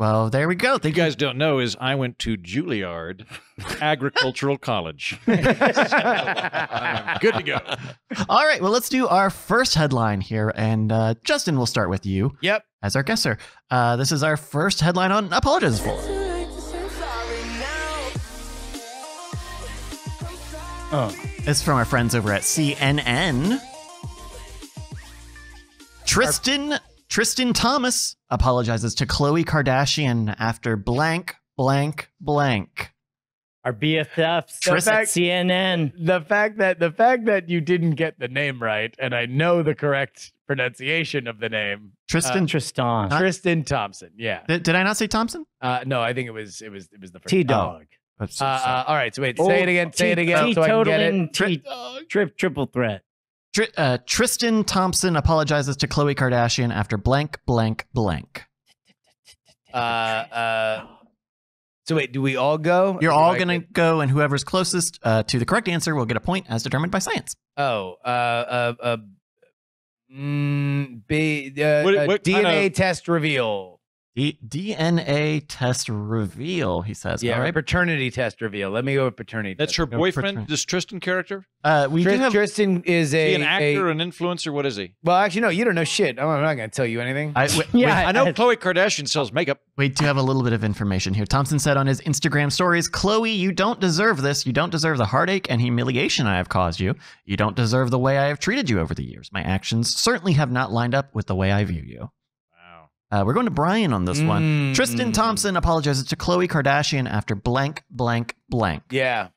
Well, there we go. What you Thank you. guys don't know is I went to Juilliard Agricultural College. I'm good to go. All right. Well, let's do our first headline here, and uh, Justin, we'll start with you Yep. as our guesser. Uh, this is our first headline on Apologize for. Oh. It's from our friends over at CNN. Tristan Tristan Thomas apologizes to Khloe Kardashian after blank blank blank. Our BFFs Tris- at CNN. The fact that the fact that you didn't get the name right, and I know the correct pronunciation of the name, Tristan. Tristan. Tristan Thompson. Yeah. did, did I not say Thompson? Uh, no, I think it was it was it was the first. T Dog. Oh, Uh, so- uh, all right. So wait. Oh, say it again. Say it again. so I can get it. T trip triple threat. Tri- uh, Tristan Thompson apologizes to Khloe Kardashian after blank blank blank. Uh, uh. So wait. Do we all go? You're all gonna get- go, and whoever's closest uh, to the correct answer will get a point as determined by science. Oh. Uh. Uh. uh Mm, B, uh, What- uh, what kind DNA of- test reveal. D- DNA test reveal. He says. Yeah, All right. paternity test reveal. Let me go with paternity. That's test. her boyfriend, for- this Tristan character? Uh, we Tris- do have. Tristan is Is a, he an actor, a- an influencer? What is he? well, actually, no, you don't know shit. I'm I'm not going to tell you anything. I, we, Yeah, I know Khloe Kardashian sells makeup. we do have a little bit of information here. Thompson said on his Instagram stories, "Khloe, you don't deserve this. You don't deserve the heartache and humiliation I have caused you. You don't deserve the way I have treated you over the years. My actions certainly have not lined up with the way I view you." Wow. Uh, we're going to Brian on this one. Mm, Tristan mm, Thompson apologizes to Khloe Kardashian after blank blank blank. Yeah.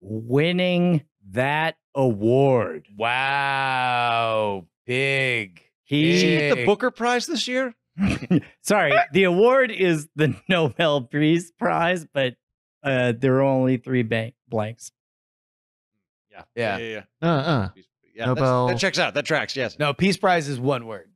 Winning that award. Wow. Big. He Did she get the Booker Prize this year? sorry, the award is the Nobel Peace Prize, but uh, there are only three bank blanks. Yeah. Yeah. Yeah. Uh uh yeah. yeah Nobel- That checks out. That tracks. Yes. No, Peace Prize is one word.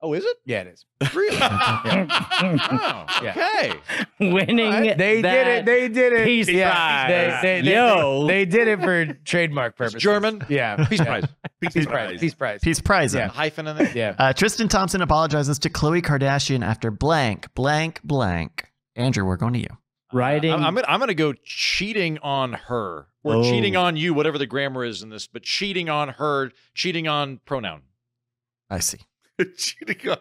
Oh, is it? Yeah, it is. Really? oh, okay. Winning They that did it. They did it. Peace yeah. Prize. They, they, they, Yo. They did it for trademark It's. German. Yeah. Peace Prize. Peace Prize. Peace Prize. Peace prize. Yeah. Hyphen in there. Yeah. Uh, Tristan Thompson apologizes to Khloe Kardashian after blank blank blank. Andrew, we're going to you. writing. I'm, I'm gonna I'm gonna go cheating on her or Oh. cheating on you, whatever the grammar is in this, but cheating on her, cheating on pronoun. I see. Cheating on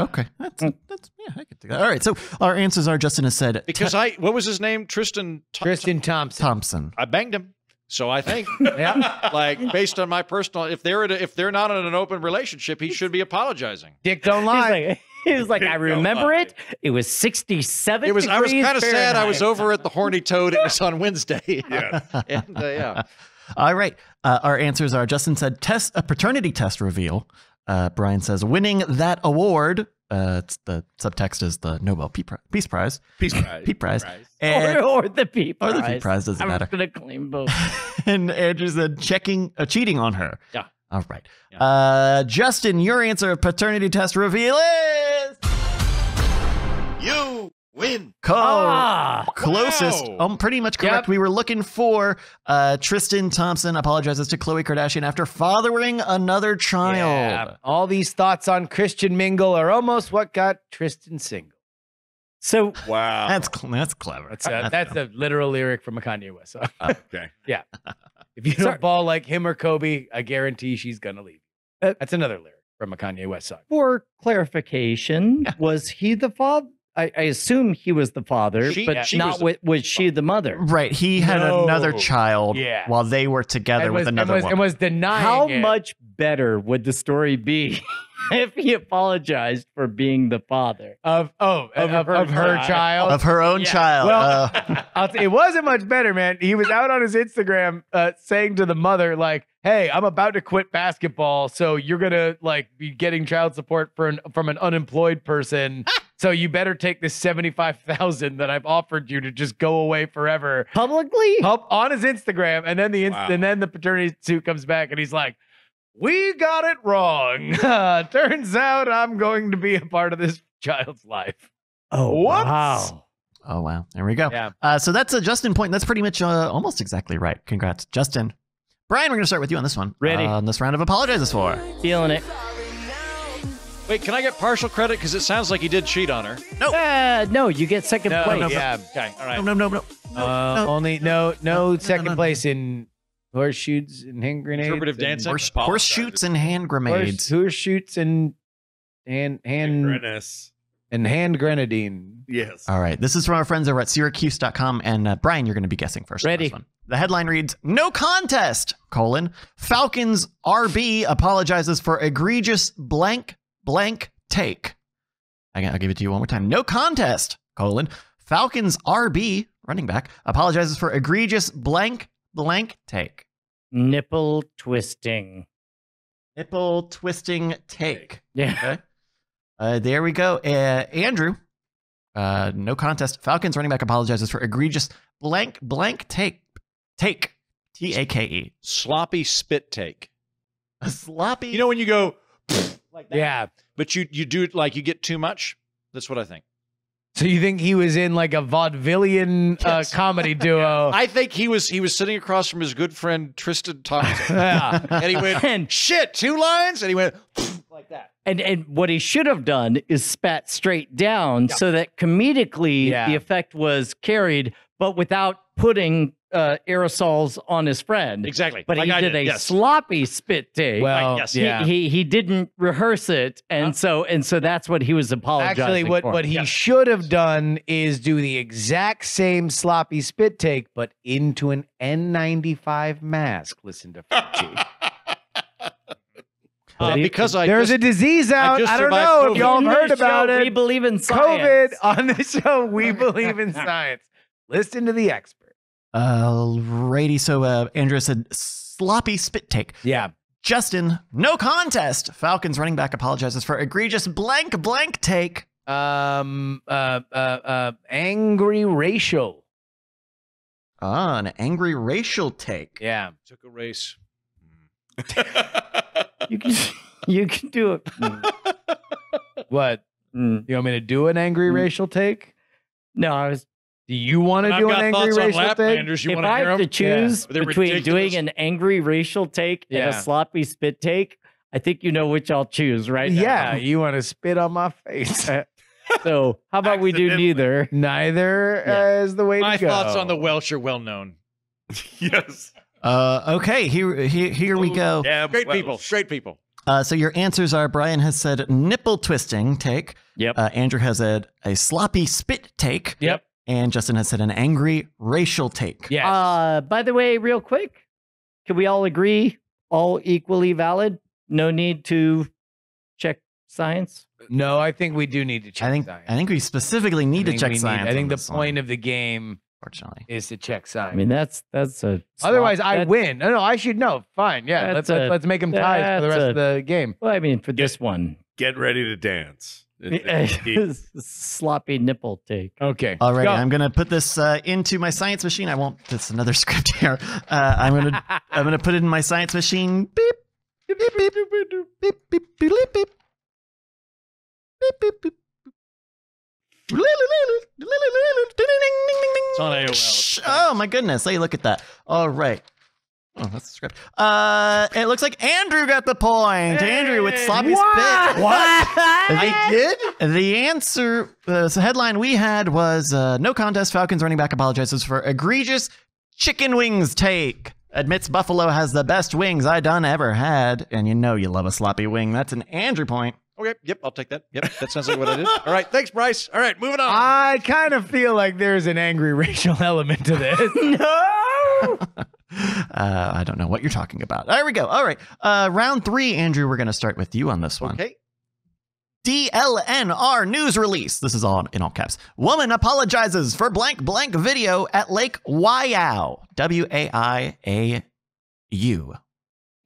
Okay, that's, that's yeah, I could do that. All right, so our answers are Justin has said Because I what was his name? Tristan Tho- Tristan Thompson. Thompson. I banged him. So I think Yeah. like based on my personal if they're at a, if they're not in an open relationship, he should be apologizing. Dick don't He's lie. like, he was like, I remember it. It was 67 It was I was kind of sad I was over at the Horny Toad. It was on Wednesday. Yeah. and, uh, yeah. All right, uh, our answers are Justin said test a paternity test reveal. Uh, Brian says winning that award. Uh, it's the subtext is the Nobel Peace Prize. Peace Prize. Peace Prize. Or, And, or the P or prize. the P prize doesn't I'm matter. going to claim both. and Andrew said checking, uh, cheating on her. Yeah. All right. Yeah. Uh, Justin, your answer of paternity test reveal is You win. co- ah, closest. Wow. Um, pretty much correct. Yep. We were looking for uh, Tristan Thompson apologizes to Khloe Kardashian after fathering another child. Yeah. All these thoughts on Christian Mingle are almost what got Tristan single. so Wow. That's that's clever. That's a, that's a literal lyric from a Kanye West song. okay. Yeah. If you don't Sorry. ball like him or Kobe, I guarantee she's gonna leave. That's another lyric from a Kanye West song. for clarification, was he the father? I, I assume he was the father, She- but yeah, she not was the- was, was she the mother? right. He had No. another child Yeah. while they were together and with was, and another was, woman. and was denying How it. much better would the story be if he apologized for being the father? of oh of, Of of, her of her child. child? of her own Yeah. child. Well- Uh, I'll t- it wasn't much better, man. He was out on his Instagram uh, saying to the mother, like, "Hey, I'm about to quit basketball, so you're gonna like be getting child support for an, from an unemployed person. so you better take this seventy five thousand that I've offered you to just go away forever." Publicly? Up on his Instagram, and then the inst- Wow. and then the paternity suit comes back, and he's like, "We got it wrong. Turns out I'm going to be a part of this child's life." Oh, Whoops. wow. Oh wow, there we go. Yeah. Uh, so that's a Justin point. That's pretty much uh, almost exactly right. Congrats, Justin. Brian, we're gonna start with you on this one. Ready. Uh, on this round of apologizes for. Feeling it. Wait, can I get partial credit? Because it sounds like he did cheat on her. Uh, no, you get second No, place. no, yeah. Okay, all right. No, no, no, no. Uh, no. Only no no second no, no. place in horseshoes and hand grenades. Interpretive and dancing? Horse, Apologize. horse shoots and hand Horse, grenades. horseshoes and hand hand Grenades. and hand grenadine. Yes. All right. This is from our friends over at Syracuse.com. And uh, Brian, you're going to be guessing first. on Ready. this one. The headline reads No contest, colon. Falcons RB apologizes for egregious blank blank take. Again, I'll give it to you one more time. No contest, colon. Falcons RB, running back, apologizes for egregious blank blank take. Nipple twisting. Nipple twisting take. Yeah. Okay. Uh, there we go. Uh, Andrew, uh, no contest. Falcons running back apologizes for egregious blank blank take. Take. T A K E. Sloppy spit take. A sloppy. You know when you go like that, Yeah. but you you do it like you get too much. That's what I think. So you think he was in like a vaudevillian uh, Yes. comedy duo? I think he was he was sitting across from his good friend Tristan Thompson, yeah. and he went And, shit two lines, and he went like that. and and what he should have done is spat straight down so that comedically Yeah. the effect was carried, but without putting uh, aerosols on his friend. Exactly. But like he I did, a yes. sloppy spit take. Well, yes. He- yeah. he, he didn't rehearse it, and Huh? so and so that's what he was apologizing Actually, what, for. what he Yes. should have done is do the exact same sloppy spit take, but into an N95 mask. Listen to Fauci. Uh, because I There's just, a disease out. just I, don't survived know if y'all have heard about show, it. We believe in COVID science. on the show. We believe in science. Listen to the expert. Alrighty. So uh, Andrew said sloppy spit take. Yeah. Justin, no contest. Falcons running back apologizes for egregious blank blank take. Um. Uh. Uh. Uh. Angry racial. Ah, an angry racial take. Yeah. took a race. You can you can do it. Mm, What? mm. You want me to do an angry Mm. racial take? No, I was. Do you want to do an angry racial take? Laplanders. You if want to I hear have to choose They're between doing an angry racial take and a sloppy spit take, I think you know which I'll choose, right? Yeah, now. you want to spit on my face. So how about we do neither? Neither Yeah. uh, is the way My to go. My thoughts on the Welsh are well known. yes. Uh, okay, here, here, here we go. Yeah. Great well, people. Great people. Uh, so your answers are Brian has said nipple twisting take. Yep. Uh, Andrew has said a sloppy spit take. Yep. And Justin has said an angry racial take. Yes. Uh, by the way, real quick, can we all agree all equally valid? No need to check science. no, I think we do need to check I think science. I think we specifically need to check we need- science. I think the this point one, of the game unfortunately. is to check science. I mean, that's that's a. Otherwise, slop- I that- win. No, no, I should know. Fine. Yeah, let's That's let's, a- let's make them ties for the that's rest a- of the game. Well, I mean, for this one, Get ready to dance. It- it- sloppy nipple take. Okay. Alrighty, Go. I'm gonna put this uh, into my science machine. I won't. That's another script here. Uh, I'm gonna I'm gonna put it in my science machine. Beep. Beep beep beep beep beep beep beep beep beep. Beep beep beep. It's on AOL. Oh my goodness! Hey, look at that. All right. Oh, that's the script. Uh, it looks like Andrew got the point. Andrew with sloppy spit. What? I did? The answer, uh, the headline we had was uh, no contest. Falcons running back apologizes for egregious chicken wings take. Admits Buffalo has the best wings I done ever had. And you know you love a sloppy wing. That's an Andrew point. Okay. Yep. I'll take that. Yep. That sounds like what I did. All right. Thanks, Bryce. All right. Moving on. I kind of feel like there's an angry racial element to this. no. Uh, I don't know what you're talking about. There we go. All right. Uh, round three, Andrew, we're going to start with you on this one. okay. DLNR news release. This is all in all caps. Woman apologizes for blank blank video at Lake Waiau. W A I A U.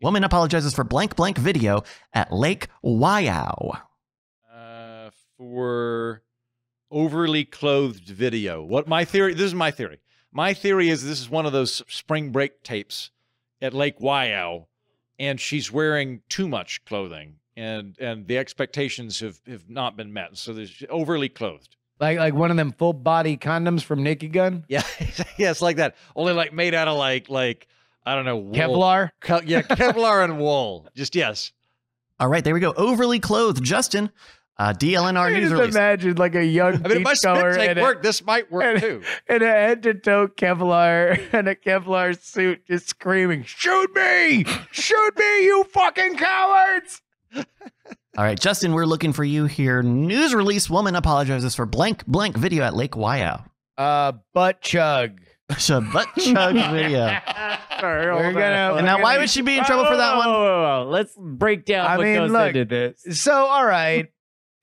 Woman apologizes for blank blank video at Lake Waiau. Uh, for overly clothed video. What my theory? This is my theory. My theory is this is one of those spring break tapes at Lake Waiau, and she's wearing too much clothing, and and the expectations have have not been met. So there's overly clothed. Like like one of them full body condoms from Naked Gun. Yeah, yeah, it's like that. Only like made out of like like I don't know wool. Kevlar. Ke- yeah, Kevlar and wool. Just yes. All right, there we go. Overly clothed. Justin, uh, DLNR I news just release. imagine like a young I mean, if my beach spit goer take and a, work, this might work and- too. in a head to toe Kevlar and a Kevlar suit, just screaming, "Shoot me! Shoot me, you fucking cowards!" All right, Justin, we're looking for you here. News release: Woman apologizes for blank blank video at Lake Waiau. Uh, butt chug. So butt chug video. Sorry, We're gonna- hold And on. now, why would she be in trouble for that one? whoa, whoa, whoa. Let's break down I what mean, goes look, into this. So, all right.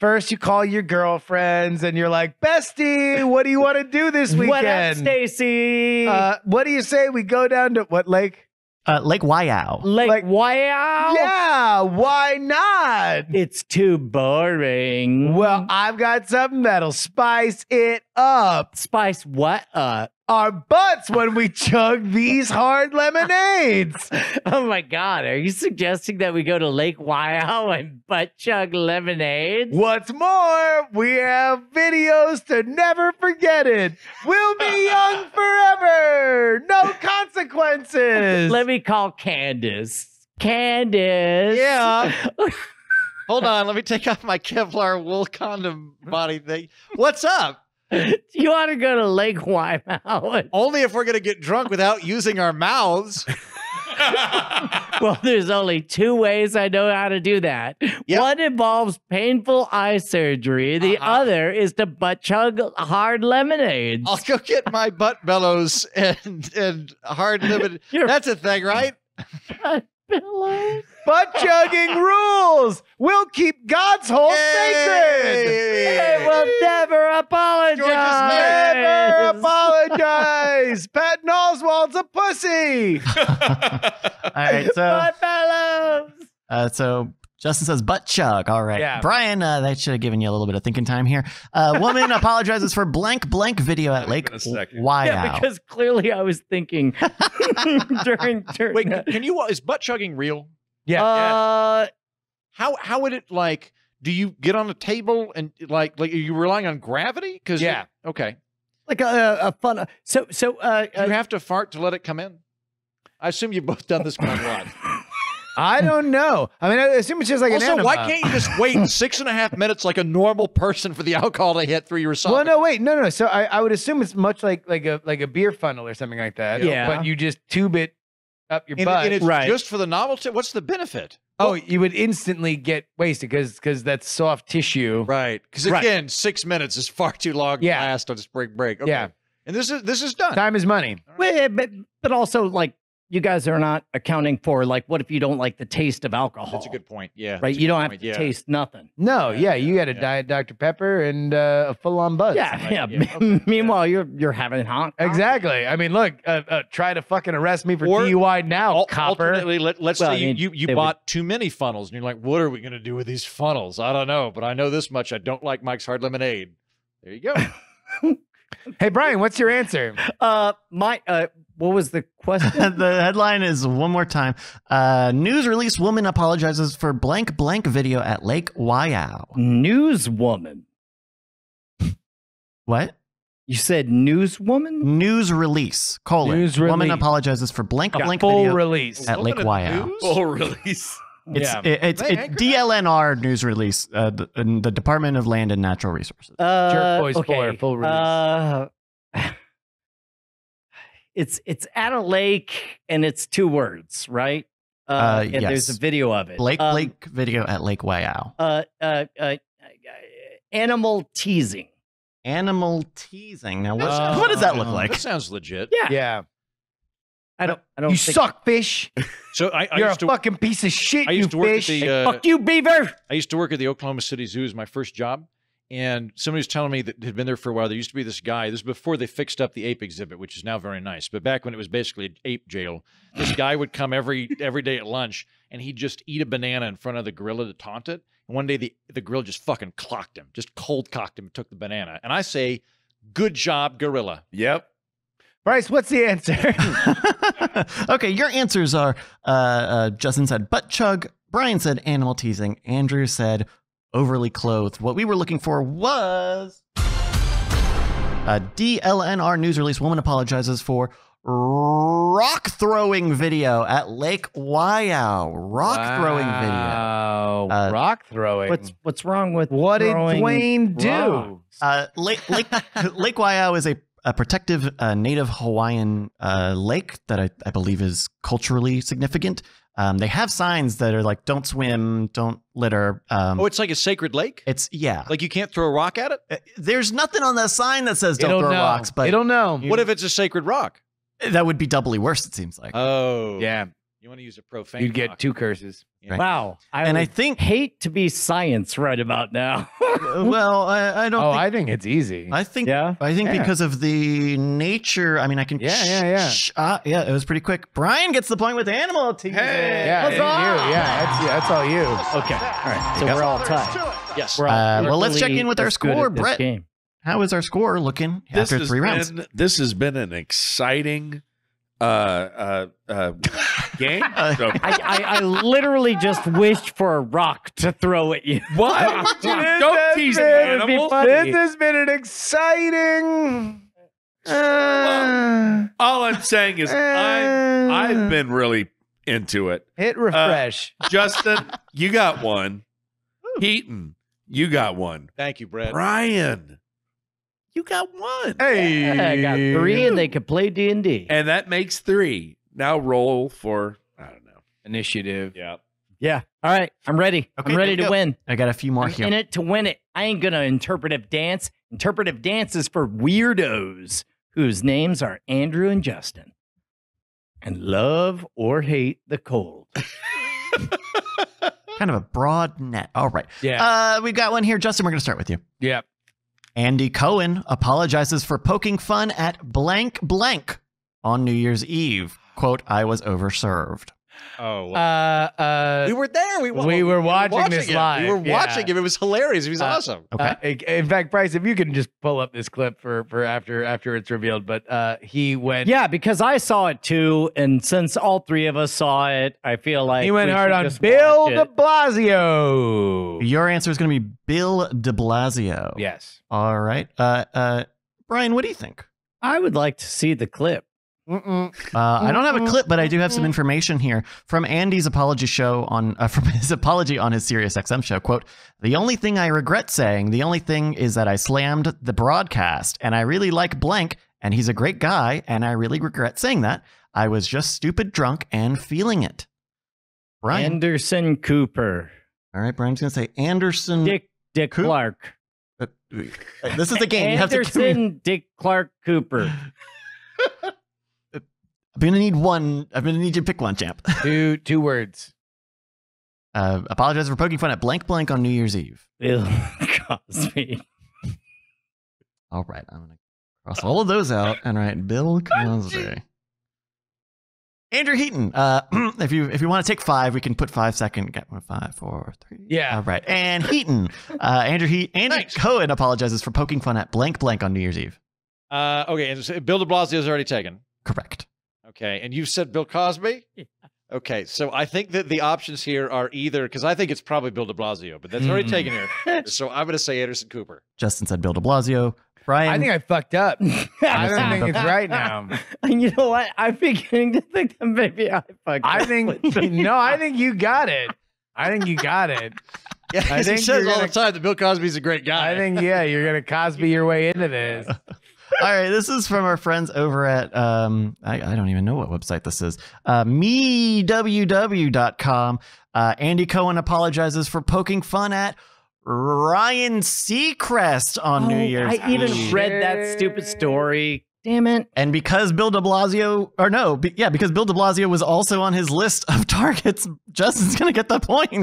First, you call your girlfriends and you're like, "Bestie, what do you want to do this weekend?" What up, Stacy? Uh, what do you say we go down to what lake? Uh, Lake Waiau. Lake like- wow. Yeah, why not? It's too boring. Well, I've got something that'll spice it up. spice what up? Our butts when we chug these hard lemonades. Oh my god, are you suggesting that we go to Lake Wow and butt chug lemonade? What's more, we have videos to never forget it. We'll be young forever. No consequences. Let me call Candace. Candace. Yeah. Hold on, let me take off my Kevlar wool condom body thing. What's up? you want to go to Lake Wow? Only if we're gonna get drunk without using our mouths. well, there's only two ways I know how to do that. Yep. One involves painful eye surgery. The Uh-huh. other is to butt chug hard lemonades. I'll go get my butt bellows and and hard lemon. Your That's a thing, right? Pillows. Butt chugging rules. We'll keep God's hole sacred. They will never apologize. Never apologize. Patton Oswalt's a pussy. All right, so Butt pillows. uh, so Justin says butt chug. All right, Yeah. Brian, uh, that should have given you a little bit of thinking time here. Uh, woman apologizes for blank blank video at Lake in a second. Waiau. Yeah, because clearly I was thinking during during. Wait, can, can you? Is butt chugging real? Yeah. uh, How how would it like? Do you get on a table and like like are you relying on gravity? Because Yeah. okay. like a, a fun. So so uh, Do you have to fart to let it come in? I assume you've both done this quite a lot. I don't know. I mean, I assume it's just like an also, enema. why can't you just wait six and a half minutes like a normal person for the alcohol to hit through your Well, no, wait, no, no. So I, I would assume it's much like like a like a beer funnel or something like that. Yeah. But you just tube it up your and, butt. and it's Right. just for the novelty. What's the benefit? oh, you would instantly get wasted because because that's soft tissue. Right. Because Right. again, six minutes is far too long Yeah. to last on a spring break. Okay. Yeah. And this is this is done. Time is money. Wait, but but also like you guys are not accounting for like what if you don't like the taste of alcohol? That's a good point. Yeah. right. You don't have point. to yeah. taste nothing. No, Yeah, yeah, you yeah, got a yeah. diet Dr Pepper and uh, a full on buzz. Yeah, yeah. yeah, okay, Meanwhile, you're you're having hot. Exactly. I mean, look, uh, uh, try to fucking arrest me for Or- DUI now, Ul- copper. Ultimately, let, let's Well, say I you, mean, you, you they would- bought too many funnels and you're like, what are we going to do with these funnels? I don't know, but I know this much. I don't like Mike's Hard Lemonade. There you go. Hey, Brian, what's your answer? Uh, my uh, what was the question? the headline is one more time. Uh, news release: Woman apologizes for blank blank video at Lake Waiau. Newswoman. What? You said newswoman? News release: colon. News release. Woman apologizes for blank Yeah, blank full video release. at Lake Woman Waiau. Full release. It's Yeah. it, it's it, DLNR news release. Uh, the, in the Department of Land and Natural Resources. Uh, Jerk Boys okay. 4, full release. Uh, it's it's at a lake and it's two words, right? Uh, and there's a video of it. Lake Um, Blake video at Lake Waiau. Uh, uh, uh, animal teasing. Animal teasing. Now what, Uh, what does that look like? That like? sounds legit. Yeah. yeah. I don't. I don't. You think- suck, fish. So I, I You're a used to fucking piece of shit, I you used to work fish. at the uh, Fuck you, beaver. I used to work at the Oklahoma City Zoo as my first job, and somebody was telling me that had been there for a while. There used to be this guy. This was before they fixed up the ape exhibit, which is now very nice. But back when it was basically an ape jail, this guy would come every every day at lunch, and he'd just eat a banana in front of the gorilla to taunt it. And one day the the gorilla just fucking clocked him, just cold cocked him, and took the banana. And I say, good job, gorilla. Yep. Bryce, what's the answer? okay, your answers are uh, uh, Justin said butt chug, Brian said animal teasing, Andrew said overly clothed. What we were looking for was a DLNR news release. Woman apologizes for rock throwing video at Lake Waiau. Rock throwing video. Wow. Uh, rock throwing. What's what's wrong with what did throwing Dwayne do? Uh, Lake Lake Lake Waiau is a, a protective uh, native Hawaiian uh, lake that I, I believe is culturally significant. Um, they have signs that are like "Don't swim, don't litter." Um, Oh, it's like a sacred lake. it's yeah. Like you can't throw a rock at it. Uh, There's nothing on the sign that says "Don't don't throw know. rocks," but they don't know. What if it's a sacred rock? that would be doubly worse. It seems like. Oh, yeah, You want to use a profane? you'd get two curses. Yeah. Wow. I and I think, hate to be science right about now. well, I, I don't. Oh, think, I think it's easy. I think yeah. I think Yeah. because of the nature. I mean, I can. Yeah, yeah, yeah. Sh- uh, yeah, it was pretty quick. Brian gets the point with animal teasing. Hey! yeah, What's it's you. Yeah, that's that's all you. Okay. All right. So we're all tied. Yes. We're all Uh, well, let's check in with our as good at score, Brett. Game. How is our score looking This after has three rounds? been- this has been an exciting uh, uh, uh, game. Uh, So- I, I, I literally just wished for a rock to throw at you. what? Don't tease the been- animals. This has been an exciting. Uh, All I'm saying is I'm, I've been really into it. hit refresh. Justin, you got one. Heaton, you got one. Thank you, Brett. Brian, you got one. hey, I got three, and they could play D and D. And that makes three. Now roll for, I don't know. initiative. Yeah. Yeah. All right. I'm ready. Okay, I'm ready to go. win. I got a few more I'm here. in it to win it. I ain't gonna interpretive dance. Interpretive dance is for weirdos whose names are Andrew and Justin, and love or hate the cold. kind of a broad net. All right. Yeah, Uh, we've got one here. Justin, we're going to start with you. yeah. Andy Cohen apologizes for poking fun at blank blank on New Year's Eve. Quote, I was overserved. Oh, Uh, uh, we were there. We, we were watching this it. live, We were yeah. watching him. It was hilarious. It was Uh, awesome. Okay. Uh, in- in fact, Bryce, if you can just pull up this clip for for after after it's revealed, but uh, he went. Yeah, because I saw it too, and since all three of us saw it, I feel like he went we hard on Bill De. Blasio. Your answer is going to be Bill de Blasio. Yes. All right. Uh, uh, Brian, what do you think? I would like to see the clip. Mm-mm. Uh, I don't have a clip, but I do have some information here from Andy's apology show on uh, from his apology on his Sirius XM show. Quote: The only thing I regret saying, the only thing is that I slammed the broadcast, and I really like blank, and he's a great guy, and I really regret saying that. I was just stupid drunk and feeling it. Brian. Anderson Cooper, All right, Brian's gonna say Anderson. Dick Dick Coop- Clark, Uh, this is a game. You have to give Anderson Dick Clark Cooper. I'm gonna need one. I'm gonna need you to pick one, champ. two two words. Uh, apologize for poking fun at blank blank on New Year's Eve. Bill Cosby. All right, I'm gonna cross all of those out and write Bill Cosby. Andrew Heaton. Uh, if you if you want to take five, we can put five second. Get one, five, four, three. Yeah. All right, and Heaton. Uh, Andrew he Andy Thanks. Cohen apologizes for poking fun at blank blank on New Year's Eve. Uh, okay, Bill De Blasio is already taken. Correct. Okay, and you said Bill Cosby. Okay, so I think that the options here are either because I think it's probably Bill De Blasio, but that's already Mm. taken here. So I'm going to say Anderson Cooper. Justin said Bill De Blasio. Brian. I think I fucked up. I don't think it's right now. And You know what? I'm beginning to think that maybe I fucked I up think no. I think you got it. I think you got it. Yeah, I he says you're all the time that Bill Cosby's a great guy. I think yeah, you're gonna Cosby your way into this. All right, this is from our friends over at um I, I don't even know what website this is. Uh meaww.com. Uh Andy Cohen apologizes for poking fun at Ryan Seacrest on New Oh, Year's I even Eve. read that stupid story. Damn it. and because Bill de Blasio, or no, be, yeah, because Bill de Blasio was also on his list of targets, Justin's going to get the point. Hey!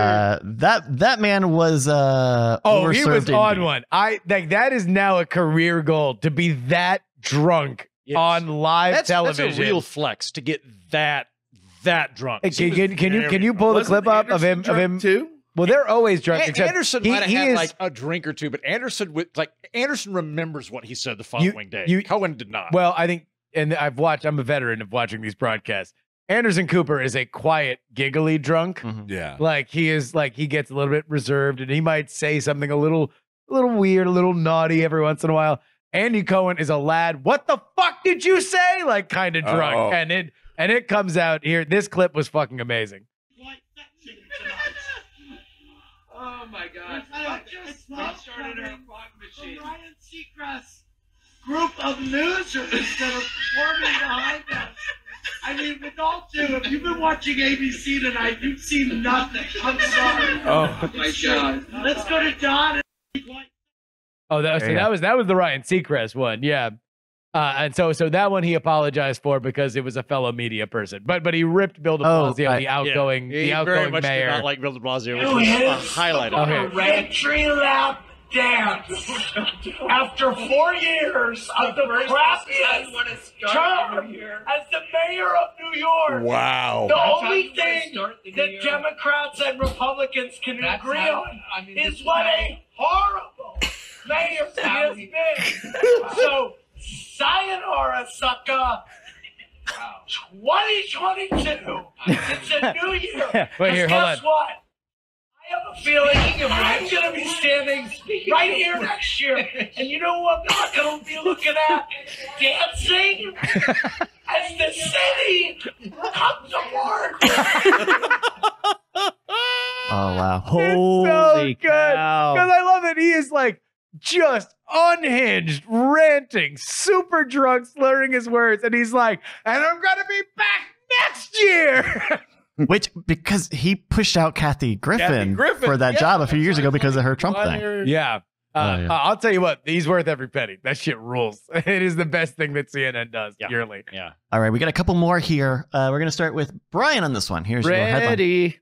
Uh, that that man was uh Oh, he was overserved on indeed. one. I like that is now a career goal to be that drunk Yes. on live that's, television. That's a real flex to get that that drunk. Hey, Can, can, can you can you pull the Wasn't clip up of him of him? too? Well, they're always drunk. A- except Anderson he- might have had is- like a drink or two, but Anderson with like Anderson remembers what he said the following day. you- Cohen did not. Well, I think, and I've watched. I'm a veteran of watching these broadcasts. Anderson Cooper is a quiet, giggly drunk. Mhm. Yeah. Like he is, like he gets a little bit reserved, and he might say something a little, a little weird, a little naughty every once in a while. Andy Cohen is a lad. What the fuck did you say? Like kind of drunk, Oh. and it and it comes out here. This clip was fucking amazing. Oh my god. I just started a fog machine. Ryan Seacrest group of losers that are performing behind us. I mean, with all due, if you've been watching ABC tonight, you've seen nothing. I'm sorry. Oh my god. Let's go to Don. And Oh, that, so Yeah. that was that was the Ryan Seacrest one, yeah. Uh, and so so that one he apologized for because it was a fellow media person, but but he ripped Bill De Oh, Blasio, I- the outgoing he the outgoing very much mayor. did not like Bill De Blasio, which You was hit a highlight of it. Okay. Rantry lap dance. After four years of the crappiest term as the mayor of New York. Wow. The only thing that Democrats and Republicans can agree on is what a horrible mayor he has been. so, sayonara, sucker. 2022. It's a new year. Wait, here, hold guess on. what? I have a feeling I'm going to be standing right here next year, and you know what I'm not going to be looking at? Dancing as the city comes apart. Oh wow. Holy good. cow. Because I love it. He is like just unhinged, ranting, super drunk, slurring his words, and he's like, "And I'm gonna be back next year." Which because he pushed out Kathy Griffin, Griffin, for that yeah, job a few years ago I'm because of her Trump thing. yeah. Uh, Oh, yeah. uh, I'll tell you what, he's worth every penny. That shit rules. It is the best thing that CNN does Yeah. yearly. Yeah. All right, we got a couple more here. Uh, we're gonna start with Brian on this one. Here's your headline. Ready.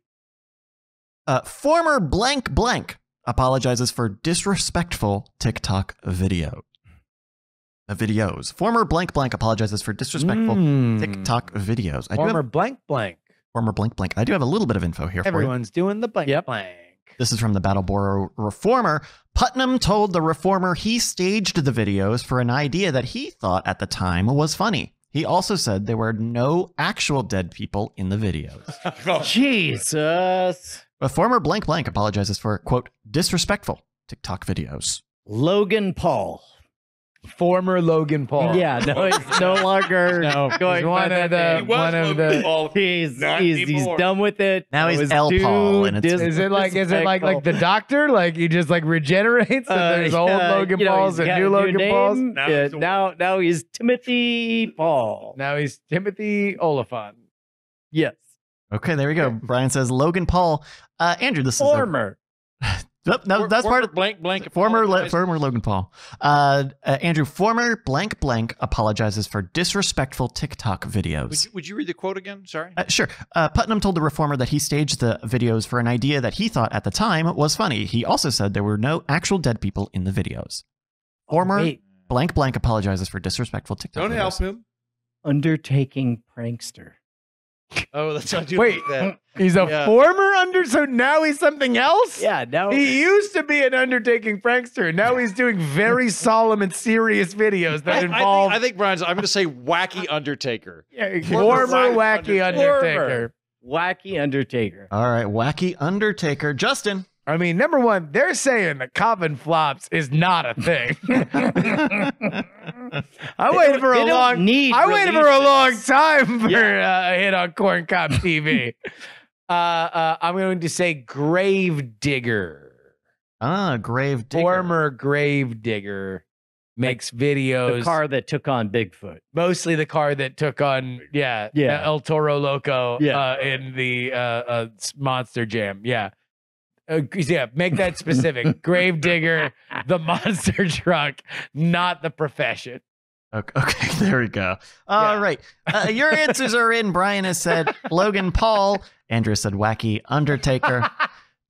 Uh, former blank blank apologizes for disrespectful TikTok video. Uh, videos. Former blank blank apologizes for disrespectful Mm. TikTok videos. I do Former have blank blank. Former blank blank. I do have a little bit of info here for you. Everyone's doing the blank Yep. blank. This is from the Brattleboro Reformer. Putnam told the Reformer he staged the videos for an idea that he thought at the time was funny. He also said there were no actual dead people in the videos. Jesus. A former blank blank apologizes for, quote, disrespectful TikTok videos. Logan Paul. Former Logan Paul. Yeah, no, he's no longer No, going he's one of the name. one of the. Paul. He's Not he's, he's anymore. done with it. Now It he's was L. Paul, and it's- Is it like is it like like the doctor? Like he just like regenerates and Uh, there's old yeah, Logan you know, Pauls and new Logan name. Pauls? Now Yeah, he's now now he's Timothy Paul. Now he's Timothy Olyphant. Yes. Okay, there we go. Brian says Logan Paul. Uh, Andrew, this is a, Former. Nope, no, For- that's part of blank blank. former le- former Logan Paul. Uh, uh, Andrew, former blank blank apologizes for disrespectful TikTok videos. Would you, would you read the quote again? Sorry. Uh, sure. Uh, Putnam told the Reformer that he staged the videos for an idea that he thought at the time was funny. He also said there were no actual dead people in the videos. Former Wait, blank blank apologizes for disrespectful TikTok. Don't videos. help him. undertaking prankster. Oh, that's not Wait, that. he's a Yeah. former under, so now he's something else. Yeah, no. He used to be an undertaking prankster. and Now he's doing very solemn and serious videos I, I that involve think, I think Brian's. I'm going to say wacky Undertaker. former Former wacky Undertaker. Wacky Undertaker. All right, wacky Undertaker. Justin. I mean, number one, they're saying that coffin flops is not a thing. I waited for a long. need I waited for a long time for Yeah. uh, a hit on Corn Cob TV. uh, uh, I'm going to say grave digger. Ah, grave digger. Former grave digger makes videos. The car that took on Bigfoot. mostly the car that took on yeah Yeah. El Toro Loco Yeah. uh, in the uh, uh, Monster Jam yeah. Uh, yeah, make that specific. Grave digger, the monster truck, not the profession. Okay, okay, there we go. All Yeah. right, uh, your answers are in. Brian has said Logan Paul. Andrew said wacky Undertaker.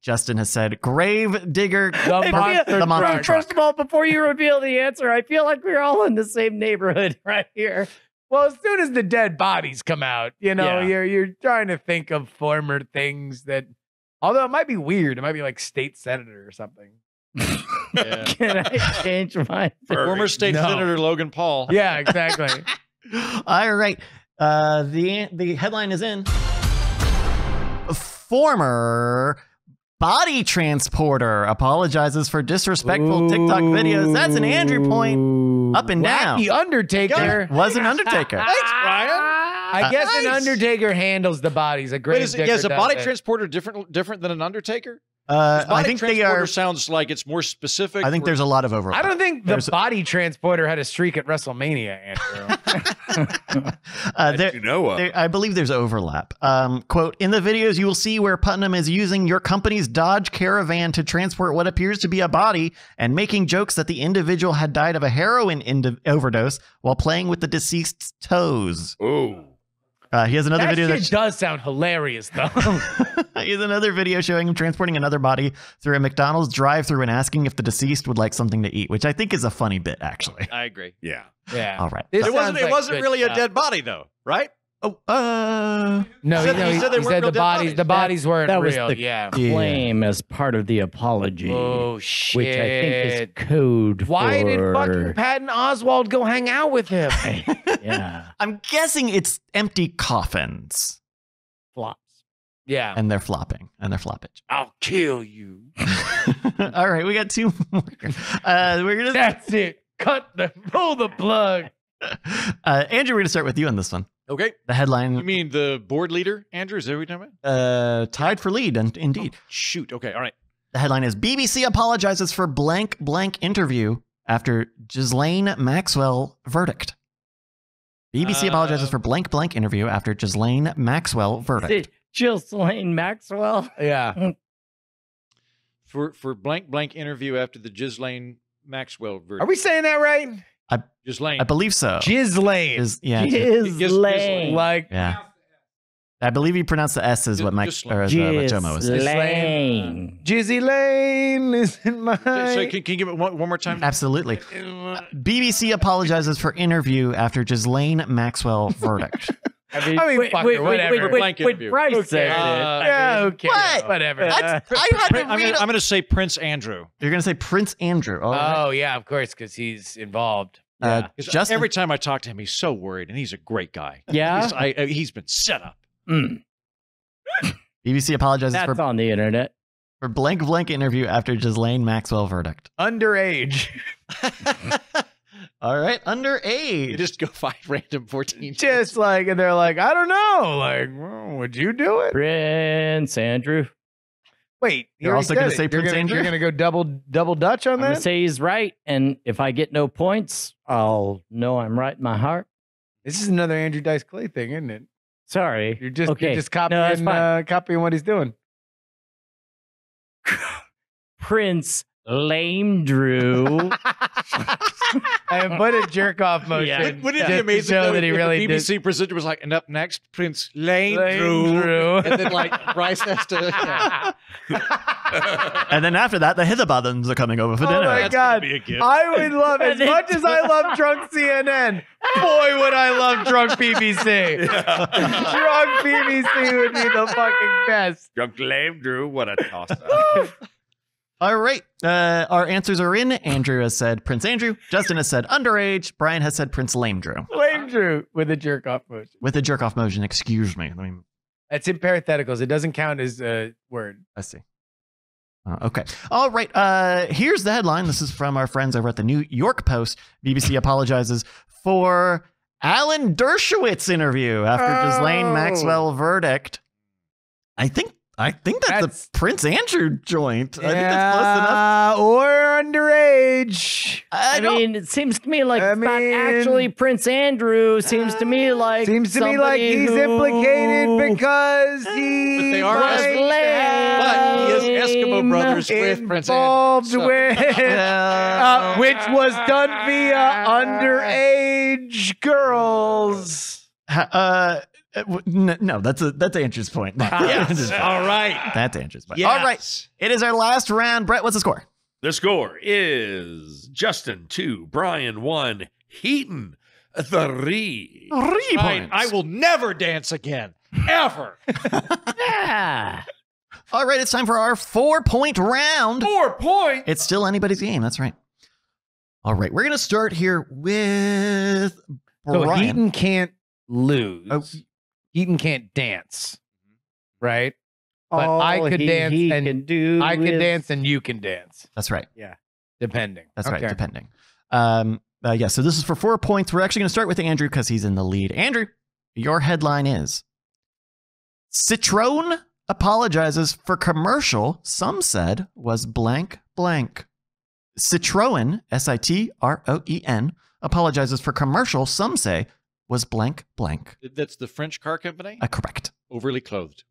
Justin has said grave digger. The I monster the monster truck. truck. First of all, before you reveal the answer, I feel like we're all in the same neighborhood right here. Well, as soon as the dead bodies come out, you know, Yeah. you're you're trying to think of former things that although it might be weird, it might be like state senator or something. Yeah. Can I change my Former state No. senator Logan Paul. Yeah, exactly. All right. Uh, the the headline is in. Former body transporter apologizes for disrespectful TikTok videos. That's an Andrew point. Up and down. Wacky Undertaker. Was an Undertaker. Thanks, Brian. I guess an Undertaker handles the bodies. A great Wait, is, yeah, is a body transporter different different than an Undertaker? Uh, 'Cause body I think they transporter are. sounds like it's more specific. I think or- there's a lot of overlap. I don't think the There's- body transporter had a streak at WrestleMania, Andrew. Uh, there, you know of. there- I believe there's overlap. Um, quote In the videos, you will see where Putnam is using your company's Dodge Caravan to transport what appears to be a body and making jokes that the individual had died of a heroin indi- overdose while playing with the deceased's toes. Oh. Uh, he has another that video shit that does sound hilarious, though. he has another video showing him transporting another body through a McDonald's drive-through and asking if the deceased would like something to eat, which I think is a funny bit, actually. I agree. Yeah. yeah. All right. It wasn't. sounds It wasn't good really a dead body, though, right? Oh, uh, No, He he, said- no, he he, said he said real the bodies. bodies. The bodies weren't that was real. the yeah. Yeah. claim as part of the apology, Oh shit! which I think is code Why did for fucking Patton Oswalt go hang out with him? yeah I'm guessing it's empty coffins. flops. yeah. and they're flopping and they're floppage. I'll kill you. All right, we got two more. Uh, we're gonna That's it. Cut the pull the plug. uh, Andrew. We're gonna start with you on this one. Okay. The headline. You mean the board leader, Andrew? Is that what you're talking about? uh, tied for lead, and indeed, Shoot. Okay. All right. the headline is BBC apologizes for blank blank interview after Ghislaine Maxwell verdict. BBC Uh, apologizes for blank blank interview after Ghislaine Maxwell verdict. it Ghislaine Maxwell? Yeah. For for blank blank interview after the Ghislaine Maxwell verdict. Are we saying that right? Ghislaine? I believe so. Ghislaine. Is- yeah, Ghislaine. Like yeah. I believe you pronounce the S as what Mike Ghislaine. or as, uh, what Jomo was saying. Ghislaine. Jizzy Lane is in my. So can, can you give it one, one more time? Absolutely. BBC apologizes for interview after Ghislaine Maxwell verdict. I mean, fucker, whatever. Blank Wait, interview. Bryce Who said cares? Uh, yeah, okay. What? Whatever. I, I had to I'm read. gonna, a- I'm gonna say Prince Andrew. You're gonna say Prince Andrew. All right. Oh yeah, of course, because he's involved. Uh, 'Cause Justin, Every time I talk to him, he's so worried, and he's a great guy. Yeah? He's, I, I- he's been set up. Mm, BBC apologizes that's for, on the internet. for blank blank interview after Ghislaine Maxwell verdict. Underage. All right, You underage. just go find random 14. Just like, and they're like, I don't know. Like, well, would you do it? Prince Andrew. Wait, you You're also gonna say it. You're Prince gonna, Andrew? You're gonna go double double Dutch on I'm gonna that. say he's right, and if I get no points, I'll know I'm right in my heart. This is another Andrew Dice Clay thing, isn't it? Sorry. You're just Okay. you're just copying fine. uh, copying what he's doing. Prince Lame Drew. and put a jerk off motion. Yeah. Wouldn't wouldn't it just be to amazing show though, that he if really the did. BBC presenter was like, and up next, Prince Lane, Lane Drew. Drew. and then like Bryce has to. yeah. and then after that, the Hitherbuttons are coming over for Oh dinner. my That's God. gonna be a gift. I would love as much as I love drunk CNN. Boy, would I love drunk BBC. drunk BBC would be the fucking best. Drunk Lame Drew, what a toss up. All right. Uh, our answers are in. Andrew has said Prince Andrew. Justin has said underage. Brian has said Prince Lame Drew. Lame Drew with a jerk off motion. With a jerk off motion. Excuse me. Let me. That's in parentheticals. It doesn't count as a word. Let's see. Uh, okay. All right. Uh, here's the headline. This is from our friends over at the New York Post. BBC apologizes for Alan Dershowitz interview after Ghislaine Oh. Maxwell verdict. I think. I think that's, That's- a Prince Andrew joint. I think that's close enough. Yeah, Or underage. I, I mean, it seems to me like I it's not actually Prince Andrew. Seems to me like Seems to me like he's who- implicated because he But they are might Eskimo- But he is Eskimo brothers with Prince Andrew. So- with, uh, which was done via underage girls. Uh, Uh, w- n- Uh, no, that's a that's Andrew's point. Yes. All right. That's Andrew's point. Yes. All right. It is our last round. Brett, what's the score? The score is Justin 2, Brian 1, Heaton 3. Three Fine. I will never dance again. Ever. Yeah. All right, it's time for our four point round. Four points. It's still anybody's game. That's right. All right, we're gonna start here with So Brian. Heaton can't lose. Oh. Heaton can't dance. Right? But I could he- dance he and can do I could is- dance and you can dance, That's right. Yeah. Depending. That's right. Okay. Depending. Um, uh, yeah. So this is for four points. We're actually gonna start with Andrew because he's in the lead. Andrew, your headline is Citroen apologizes for commercial some said was blank blank. Citroen, S I T R O E N, apologizes for commercial some say was blank blank. That's the French car company. Uh, correct. Overly clothed.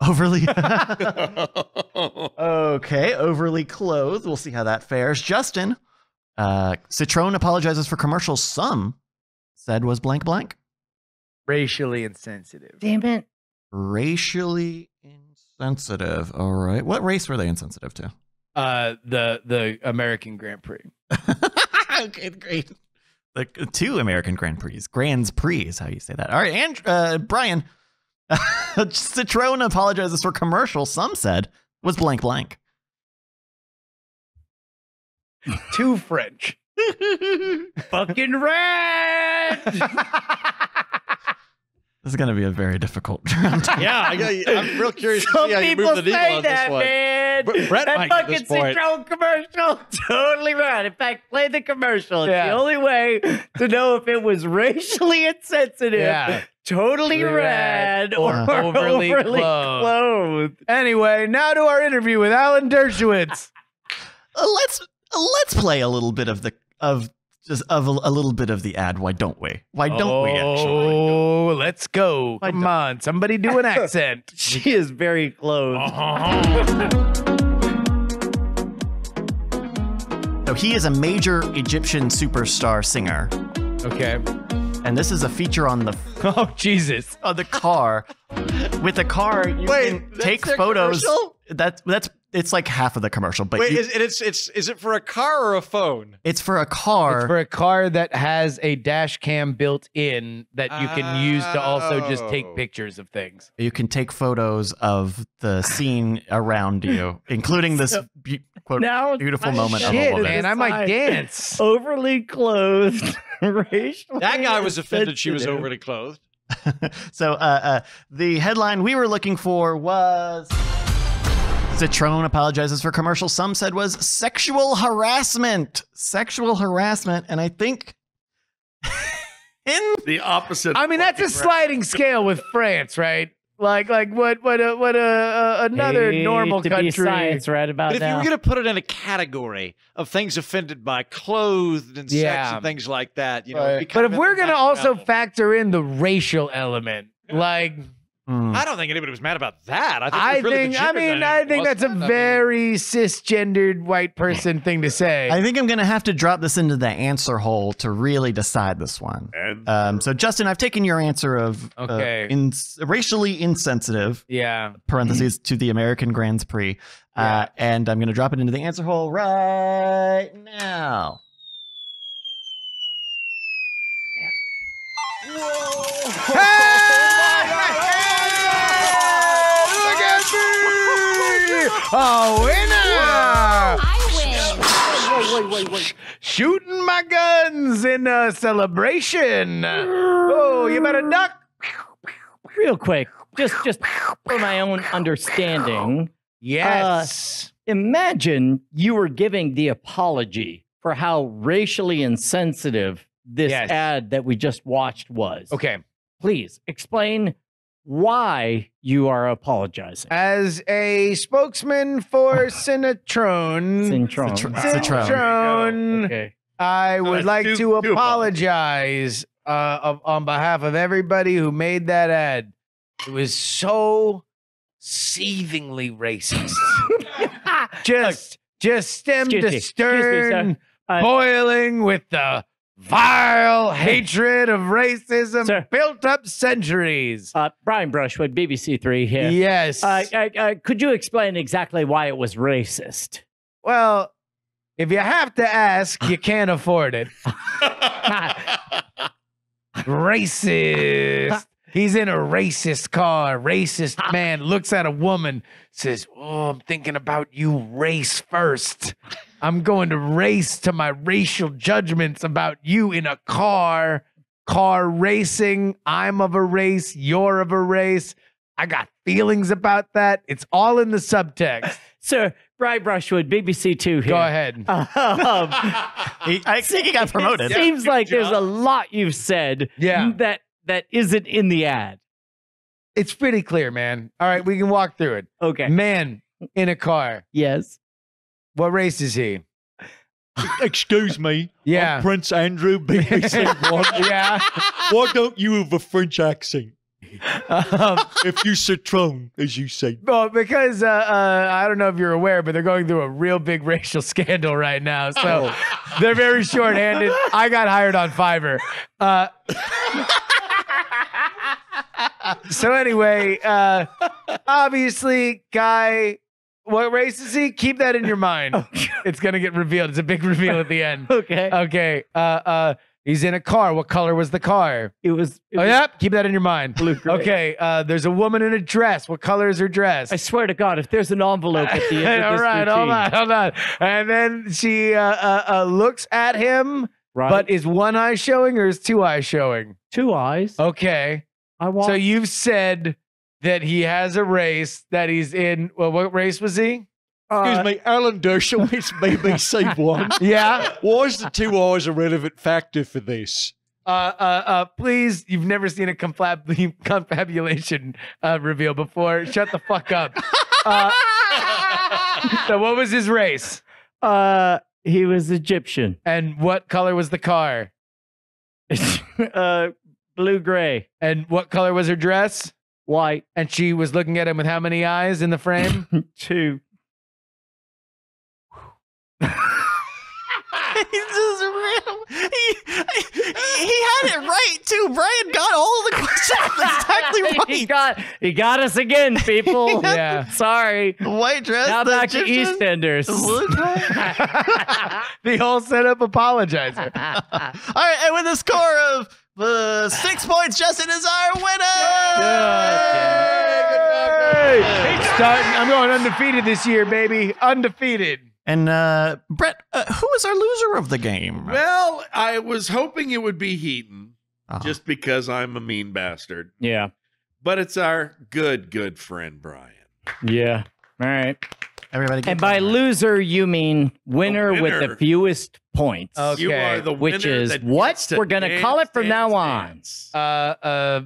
Overly. okay, overly clothed. We'll see how that fares. Justin, uh, Citroen apologizes for commercial some said was blank blank. Racially insensitive. Damn it. Racially insensitive. All right. What race were they insensitive to? Uh the the American Grand Prix. okay, great. The two American Grand Prix. Grands Prix is how you say that. All right, and uh, Brian. Citroen apologizes for commercial some said was blank blank. Too French. Fucking red. This is going to be a very difficult round. Yeah, I, am real curious to see how you move the needle say on that, this one. man. But Brett that might at fucking this point. Citroen commercial, totally right. In fact, play the commercial. It's the only way to know if it was racially insensitive, Yeah. totally Red red, or or, overly overly, clothed. clothed. Anyway, now to our interview with Alan Dershowitz. Uh, let's let's play a little bit of the of just of a, a little bit of the ad. Why don't we? Why don't we actually? Oh, let's go. Why Come on. Somebody do an accent. She is very clothed. Uh-huh. So he is a major Egyptian superstar singer, okay. and this is a feature on the Oh, Jesus. on the car. With the car, you Wait, can take photos. commercial? That's that's it's like half of the commercial, but Wait, you- is, it- it's it's is it for a car or a phone? it's for a car. It's for a car that has a dash cam built in that you can use to also just Oh. take pictures of things. you can take photos of the scene around you, including this be- quote Now beautiful I moment of a woman. man. I might dance. Overly clothed, racially. That guy was offended she was overly clothed. so uh, uh, the headline we were looking for was Citroen apologizes for commercial. Some said was sexual harassment. Sexual harassment, and I think in the opposite. I mean, that's a sliding scale with France, right? Like, like what, what, a, what, a, uh, another Hate normal to be country. science right about But if you now. were going to put it in a category of things offended by clothed and sex and things like that, you know, Right. But if we're gonna also factor in the racial element, like Hmm. I don't think anybody was mad about that. I think, I really think, I mean, I think that's a wasn't it? I mean, very cisgendered white person thing to say. I think I'm gonna have to drop this into the answer hole to really decide this one. Um, so Justin, I've taken your answer of uh, Okay. ins- racially insensitive yeah. parentheses to the American Grand Prix, uh, and I'm gonna drop it into the answer hole right now. Look at me! A winner! I win. Shooting my guns in a celebration. Oh, you better duck. Real quick, just just for my own understanding, Yes. Uh, imagine you were giving the apology for how racially insensitive this Yes. ad that we just watched was. okay. Please explain why you are apologizing. As a spokesman for Cinetrone, Cintron. Citron. Cinetrone, Okay. I would that's like two- to two apologize uh, of, on behalf of everybody who made that ad. It was so seethingly racist. just, just stem Excuse to me, excuse me, sir. stern, Uh, boiling with the vile hatred of racism Sir. built up centuries. Uh, Brian Brushwood, BBC Three here. Yes. Uh, uh, uh, could you explain exactly why it was racist? well, if you have to ask, you can't afford it. Racist. He's in a racist car. Racist man looks at a woman, says, Oh, I'm thinking about you race first. I'm going to race to my racial judgments about you in a car. Car racing. I'm of a race. You're of a race. I got feelings about that. It's all in the subtext. Sir, Brian Brushwood, BBC Two here. Go ahead. Um, He, I think he got promoted. It seems like there's a lot you've said Yeah. that that isn't in the ad. It's pretty clear, man. All right, we can walk through it. Okay. Man in a car. Yes. What race is he? Excuse me. Yeah. I'm Prince Andrew, BBC One. yeah. Why don't you have a French accent? Um, If you citron, as you say. well, because uh, uh, I don't know if you're aware, but they're going through a real big racial scandal right now. So they're very short-handed. I got hired on Fiverr. Uh, so anyway, uh, obviously, guy, what race is he? Keep that in your mind. It's gonna get revealed. It's a big reveal at the end. Okay. Okay. Uh, uh, he's in a car. What color was the car? it was. It Oh, was yep. Keep that in your mind. Blue gray. Okay. Uh, there's a woman in a dress. What color is her dress? I swear to God, if there's an envelope at the end of this right. routine, Hold on. Hold on. And then she uh, uh, uh, looks at him, right? but is one eye showing or is two eyes showing? two eyes. Okay. I want. So you've said that he has a race that he's in. Well, what race was he? Excuse me, Alan Dershowitz, BBC One. Yeah. Why is the two eyes a relevant factor for this? Uh, uh, uh, please, you've never seen a confab- confabulation uh, reveal before. Shut the fuck up. Uh, so, what was his race? Uh, he was Egyptian. And what color was the car? uh, blue gray, And what color was her dress? White, And she was looking at him with how many eyes in the frame? two. He's just real. He, he had it right too. Brian got all the questions exactly right. he right. got he got us again, people. Yeah. Sorry. White dress. Now the back to EastEnders. blue tie. the whole setup apologizer. All right, and with a score of uh, six points, Justin is our winner. Good job, Starting, I'm going undefeated this year, baby. Undefeated. And uh, Brett, uh, who is our loser of the game? Well, I was hoping it would be Heaton, Uh-huh. just because I'm a mean bastard. yeah. But it's our good, good friend Brian. Yeah. All right. Everybody, And by loser, you mean winner, with the fewest points. Okay. You are the Which is what to we're gonna dance, call it from dance, now on. dance. Uh, uh,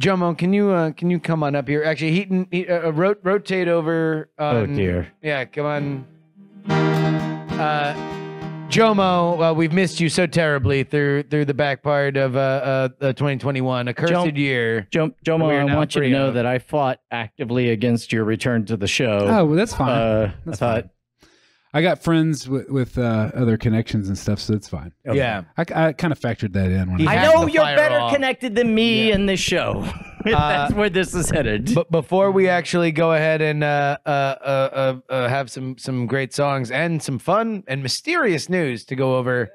Jomo, can you uh, can you come on up here? Actually, Heaton, he, uh, rot- rotate over. oh dear. Yeah, come on. Uh, Jomo, uh, we've missed you so terribly through through the back part of uh, uh, uh 2021, a cursed Joe- year. Jo- Jomo, I want you to know of- that I fought actively against your return to the show. Oh, well, that's fine. uh, I That's thought, fine. I got friends with, with uh, other connections and stuff, so it's fine. Yeah. I, I kind of factored that in when He I I know you're better off. connected than me Yeah. in this show. That's where this is headed. But before we actually go ahead and uh, uh, uh, uh, uh, have some some great songs and some fun and mysterious news to go over,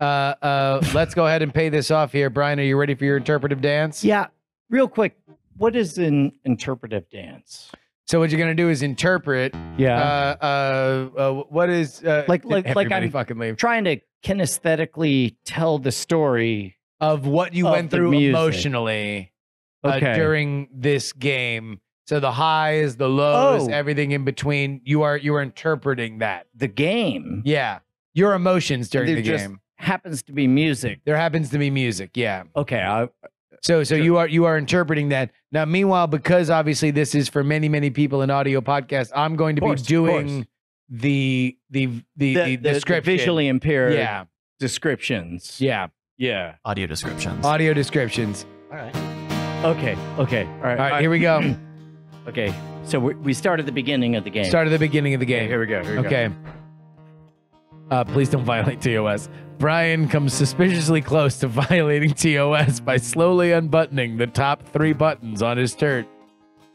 uh, uh, let's go ahead and pay this off here. Brian, are you ready for your interpretive dance? yeah, real quick, what is an interpretive dance? So what you're gonna do is interpret. Yeah. Uh, uh, uh, what is uh, Like- like- like everybody I'm- fucking leave Trying to kinesthetically tell the story. of what you of went the through music. emotionally uh, during this game. So the highs, the lows, Oh. everything in between. You are you are interpreting that. the game Yeah, your emotions during There the just game. happens to be music. There happens to be music. Yeah. Okay, I, So so you are you are interpreting that. Now meanwhile because obviously this is for many many people in audio podcast, I'm going to Course, be doing course. the the the, the, the, the- the visually impaired Yeah. descriptions. Yeah. Yeah. audio descriptions. Audio descriptions. All right. Okay. Okay. All right. All right, here we go. Okay. So we, we start at the beginning of the game. Start at the beginning of the game. here we go. Here we go. Okay. Uh, please don't violate TOS. Brian comes suspiciously close to violating TOS by slowly unbuttoning the top three buttons on his shirt.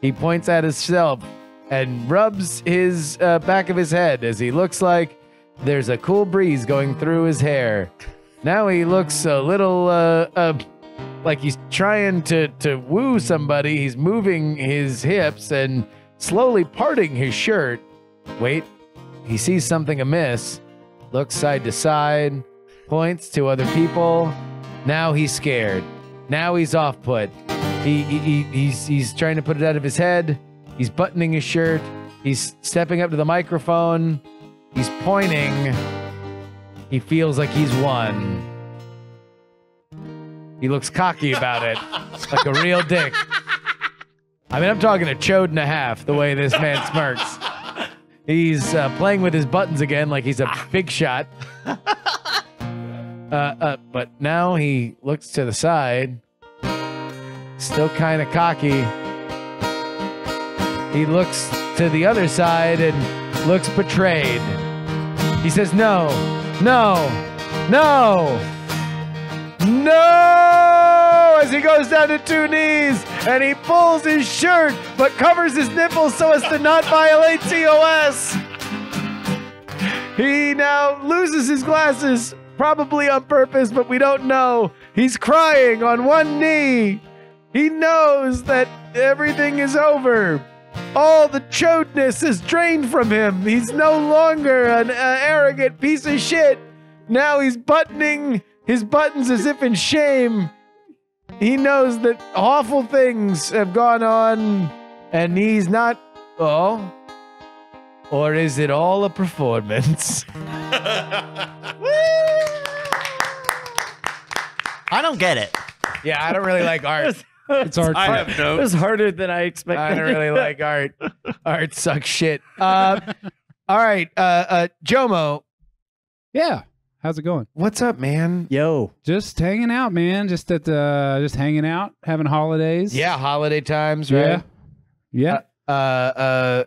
He points at himself and rubs his uh, back of his head as he looks like there's a cool breeze going through his hair. Now he looks a little uh, uh, like he's trying to, to woo somebody. He's moving his hips and slowly parting his shirt. Wait, he sees something amiss, looks side to side, points to other people. Now he's scared. Now he's off put. He, he, he- he's, he's trying to put it out of his head. He's buttoning his shirt. He's stepping up to the microphone. He's pointing. He feels like he's won. He looks cocky about it, like a real dick. I mean, I'm talking a chode and a half the way this man smirks. He's uh, playing with his buttons again like he's a big shot. Uh, uh, but now he looks to the side, still kind of cocky. He looks to the other side and looks betrayed. He says, No, no, no, no! As he goes down to two knees and he pulls his shirt but covers his nipples so as to not violate TOS. He now loses his glasses, probably on purpose, but we don't know. He's crying on one knee. He knows that everything is over. All the chodeness is drained from him. He's no longer an uh, arrogant piece of shit. Now he's buttoning his buttons as if in shame. He knows that awful things have gone on, and he's not. Oh. Or is it all a performance? I don't get it. Yeah, I don't really like art. It's art. I for- have It notes. was harder than I expected. I don't really like art. Art sucks shit. Uh, all right, uh, uh, Jomo, yeah. How's it going? what's up, man? Yo, Just hanging out, man. Just at uh, just hanging out, having holidays. Yeah, holiday times, Yeah. right? Yeah. Uh, uh,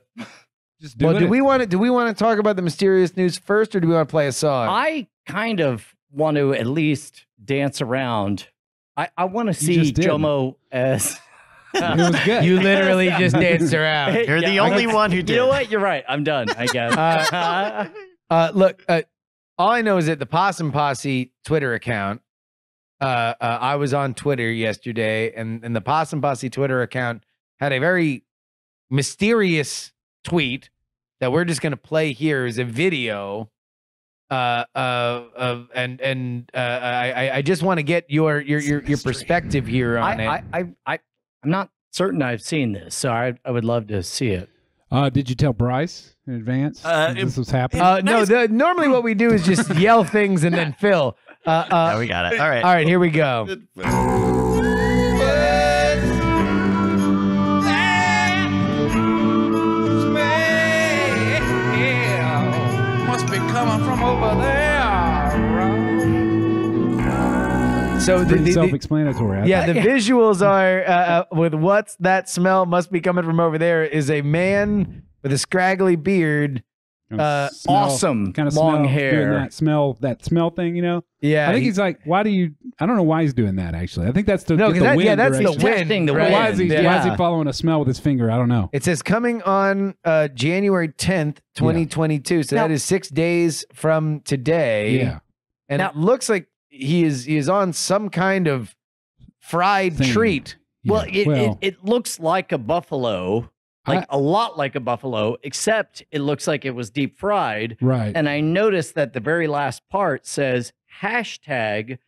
just doing well, do it. we want to do we want to talk about the mysterious news first, or do we want to play a song? I kind of want to at least dance around. I, I want to see just did. Jomo as. it was good. you literally just danced around. You're the I only guess- one who did. You know what? You're right. I'm done. I guess. Uh, Uh, look, uh, all I know is that the Possum Posse Twitter account. Uh, uh, I was on Twitter yesterday, and, and the Possum Posse Twitter account had a very mysterious tweet that we're just going to play here as a video. Uh, uh, of and and uh, I I- I just want to get your your your, your perspective here on it. I, I, I, I, I'm not certain I've seen this, so I, I would love to see it. Uh, did you tell Bryce in advance Uh, this was happening? uh, no, the, normally what we do is just yell things and then fill. Uh, uh, Yeah, we got it. All right. all right, here we go. Must be coming from over there. So the, Pretty the, the self-explanatory. I yeah, thought. the visuals are uh, uh, with what's that smell must be coming from over there is a man with a scraggly beard. Kinda uh, smell- awesome kind of long smell, hair. doing that smell, that smell thing. You know, Yeah, I think he- he's like, why do you? I don't know why he's doing that. Actually, I think that's to no, the that, wind yeah, that's direction. the wind. Testing the right? Why is he? wind, Why is he following a smell with his finger? I don't know. It says coming on uh, January tenth, twenty twenty two. So that Now- is six days from today. Yeah, and Now- it looks like he is he is on some kind of fried Thing. treat. Well, Yeah. it, it, it looks like a buffalo, like a lot like a buffalo, except it looks like it was deep fried. right. And I noticed that the very last part says hashtag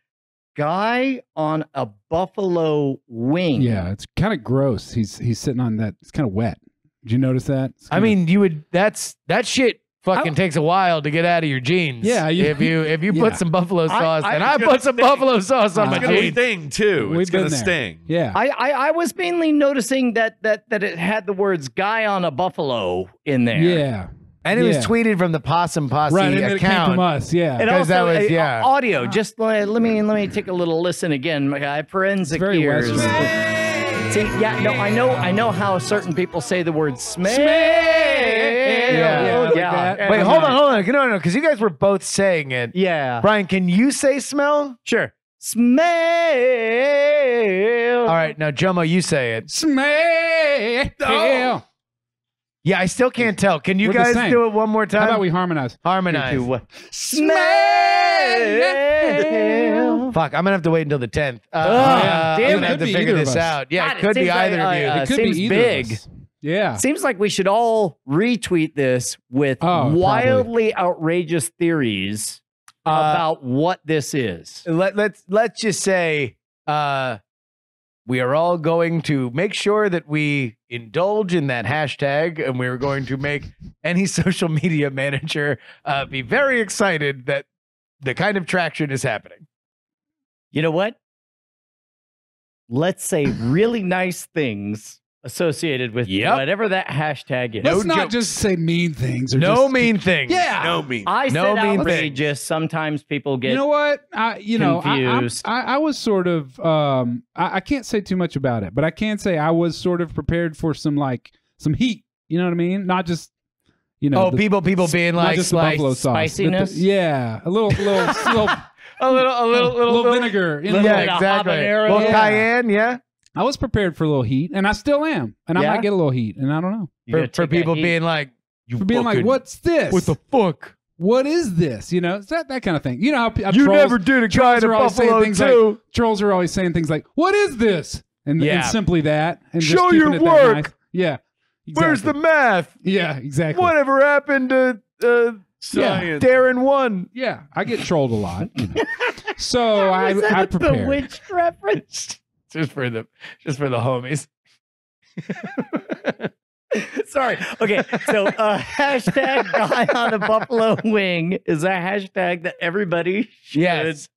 guy on a buffalo wing. yeah, it's kind of gross. He's he's sitting on that. It's kind of wet. Did you notice that? I kinda- mean, you would that's that shit fucking takes a while to get out of your jeans. Yeah, you- if you if you Yeah. put some buffalo sauce, I and was I gonna put some buffalo sauce on I my was It's gonna jeans. sting too. We've It's gonna there. sting. yeah. I, I, I was mainly noticing that that that it had the words guy on a buffalo in there. yeah, And it was tweeted from the Possum Posse right. And then it came account. from us. Yeah, And 'Cause also, that was- uh, yeah. audio. Just let, let me let me take a little listen again. My guy, forensic very ears. Western. See, yeah, no, I know, I know how certain people say the word smell. Yeah, like yeah. that. Wait, hold on, hold on. No, no, because you guys were both saying it. Yeah. Brian, can you say smell? Sure. Smell. All right, now Jomo, you say it. Smell. Oh. Yeah, I still can't tell. Can you We're the guys same. do it one more time? How about we harmonize? harmonize? Smell. Fuck, I'm gonna have to wait until the 10th. Uh, Oh, uh, damn I'm gonna have to figure this out. Yeah, God, it it could be seems like, either of you. uh, It could seems be either big. Of us. Yeah. Seems like we should all retweet this with Oh, probably. wildly outrageous theories Uh, about what this is. let, let's let's just say uh, we are all going to make sure that we indulge in that hashtag, and we're going to make any social media manager uh, be very excited that the kind of traction is happening. You know what? Let's say really nice things associated with Yep. whatever that hashtag is. Let's No not jokes. just say mean things. Or No just, mean things. Yeah. No mean. I No said mean outrageous. Sometimes people get you know what? I you know I, I'm- I, I was sort of um I, I can't say too much about it, but I can say I was sort of prepared for some like some heat. You know what I mean? Not just you know. oh, the- people, people being like, just like buffalo sauce. but the- spiciness? yeah, a little, little, little, a little, a little, little, little vinegar. You? Little Yeah, bit exactly. habanero. Well, Yeah. cayenne, yeah, I was prepared for a little heat, and I still am, and I might get a little heat, and I don't know You for, for people heat. being like, you for being like, "What's this? What the fuck? what is this?" You know, it's that that kind of thing. You know how, pe- how You trolls, never did a guy in a are always saying buffalo things too. like trolls are always saying things like, "What is this?" And, Yeah. and simply that, and Show keeping your it that work. nice. Yeah, Where's the math? yeah exactly Whatever happened to uh, Science. Darrin one? Yeah, I get trolled a lot. you know. So I Was that I a prepared. Bewitched reference. Just for the just for the homies. Sorry. Okay. So uh, hashtag guy on a buffalo wing is a hashtag that everybody should Yes.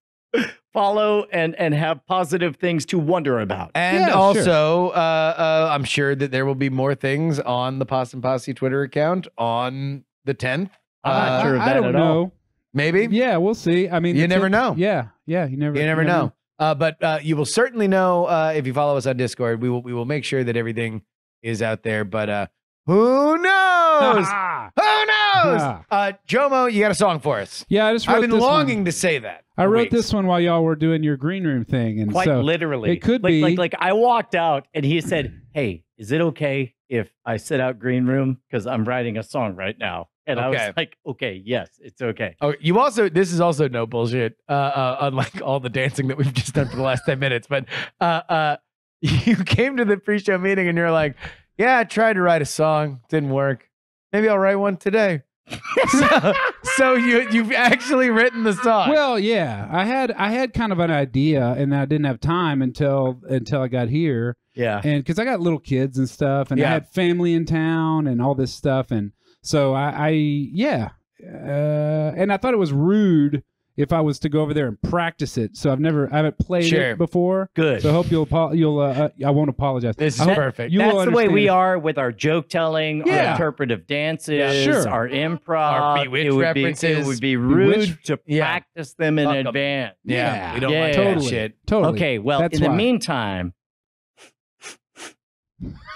Follow and and have positive things to wonder about. And Yeah, sure. also, uh, uh, I'm sure that there will be more things on the Possum Posse Twitter account on the 10th. I'm not Uh, sure of I, that don't at all. know. Maybe. Yeah, we'll see. I mean, You never tip- know. Yeah, yeah, you never. You never know. Uh, but uh, you will certainly know uh, if you follow us on Discord. We will we will make sure that everything is out there. But uh, who knows? Ah. who knows? Uh, Jomo, you got a song for us. Yeah, I just wrote I've been this one. longing to say that. I wrote weeks. this one while y'all were doing your green room thing, and Quite so literally. it could like, be- like like I walked out and he said, "Hey, is it okay if I sit out green room because I'm writing a song right now?" And I was like, "Okay, yes, it's okay." Oh, you also this is also no bullshit. Uh, uh, unlike all the dancing that we've just done for the last ten minutes, but uh, uh, you came to the pre-show meeting and you're like, "Yeah, I tried to write a song, didn't work. Maybe I'll write one today." so, so you you've actually written the song. Well, yeah, I had I had kind of an idea, and I didn't have time until until I got here, Yeah. and because I got little kids and stuff, and I had family in town and all this stuff, and so I, I yeah, uh, and I thought it was rude if I was to go over there and practice it. So I've never I haven't played Sure. it before. Good. So I hope you'll apo- you'll uh, uh, I won't apologize. This is hope perfect. You will That's the way we understand. are with our joke telling, our interpretive dances, Yeah, sure. our improv, Our Bewitched it would references. Be, it would be rude Bewitched. to Yeah. practice them in Fuck 'em. advance. yeah, we don't Yeah. like totally that shit. Totally. Okay, well, That's in the why. meantime,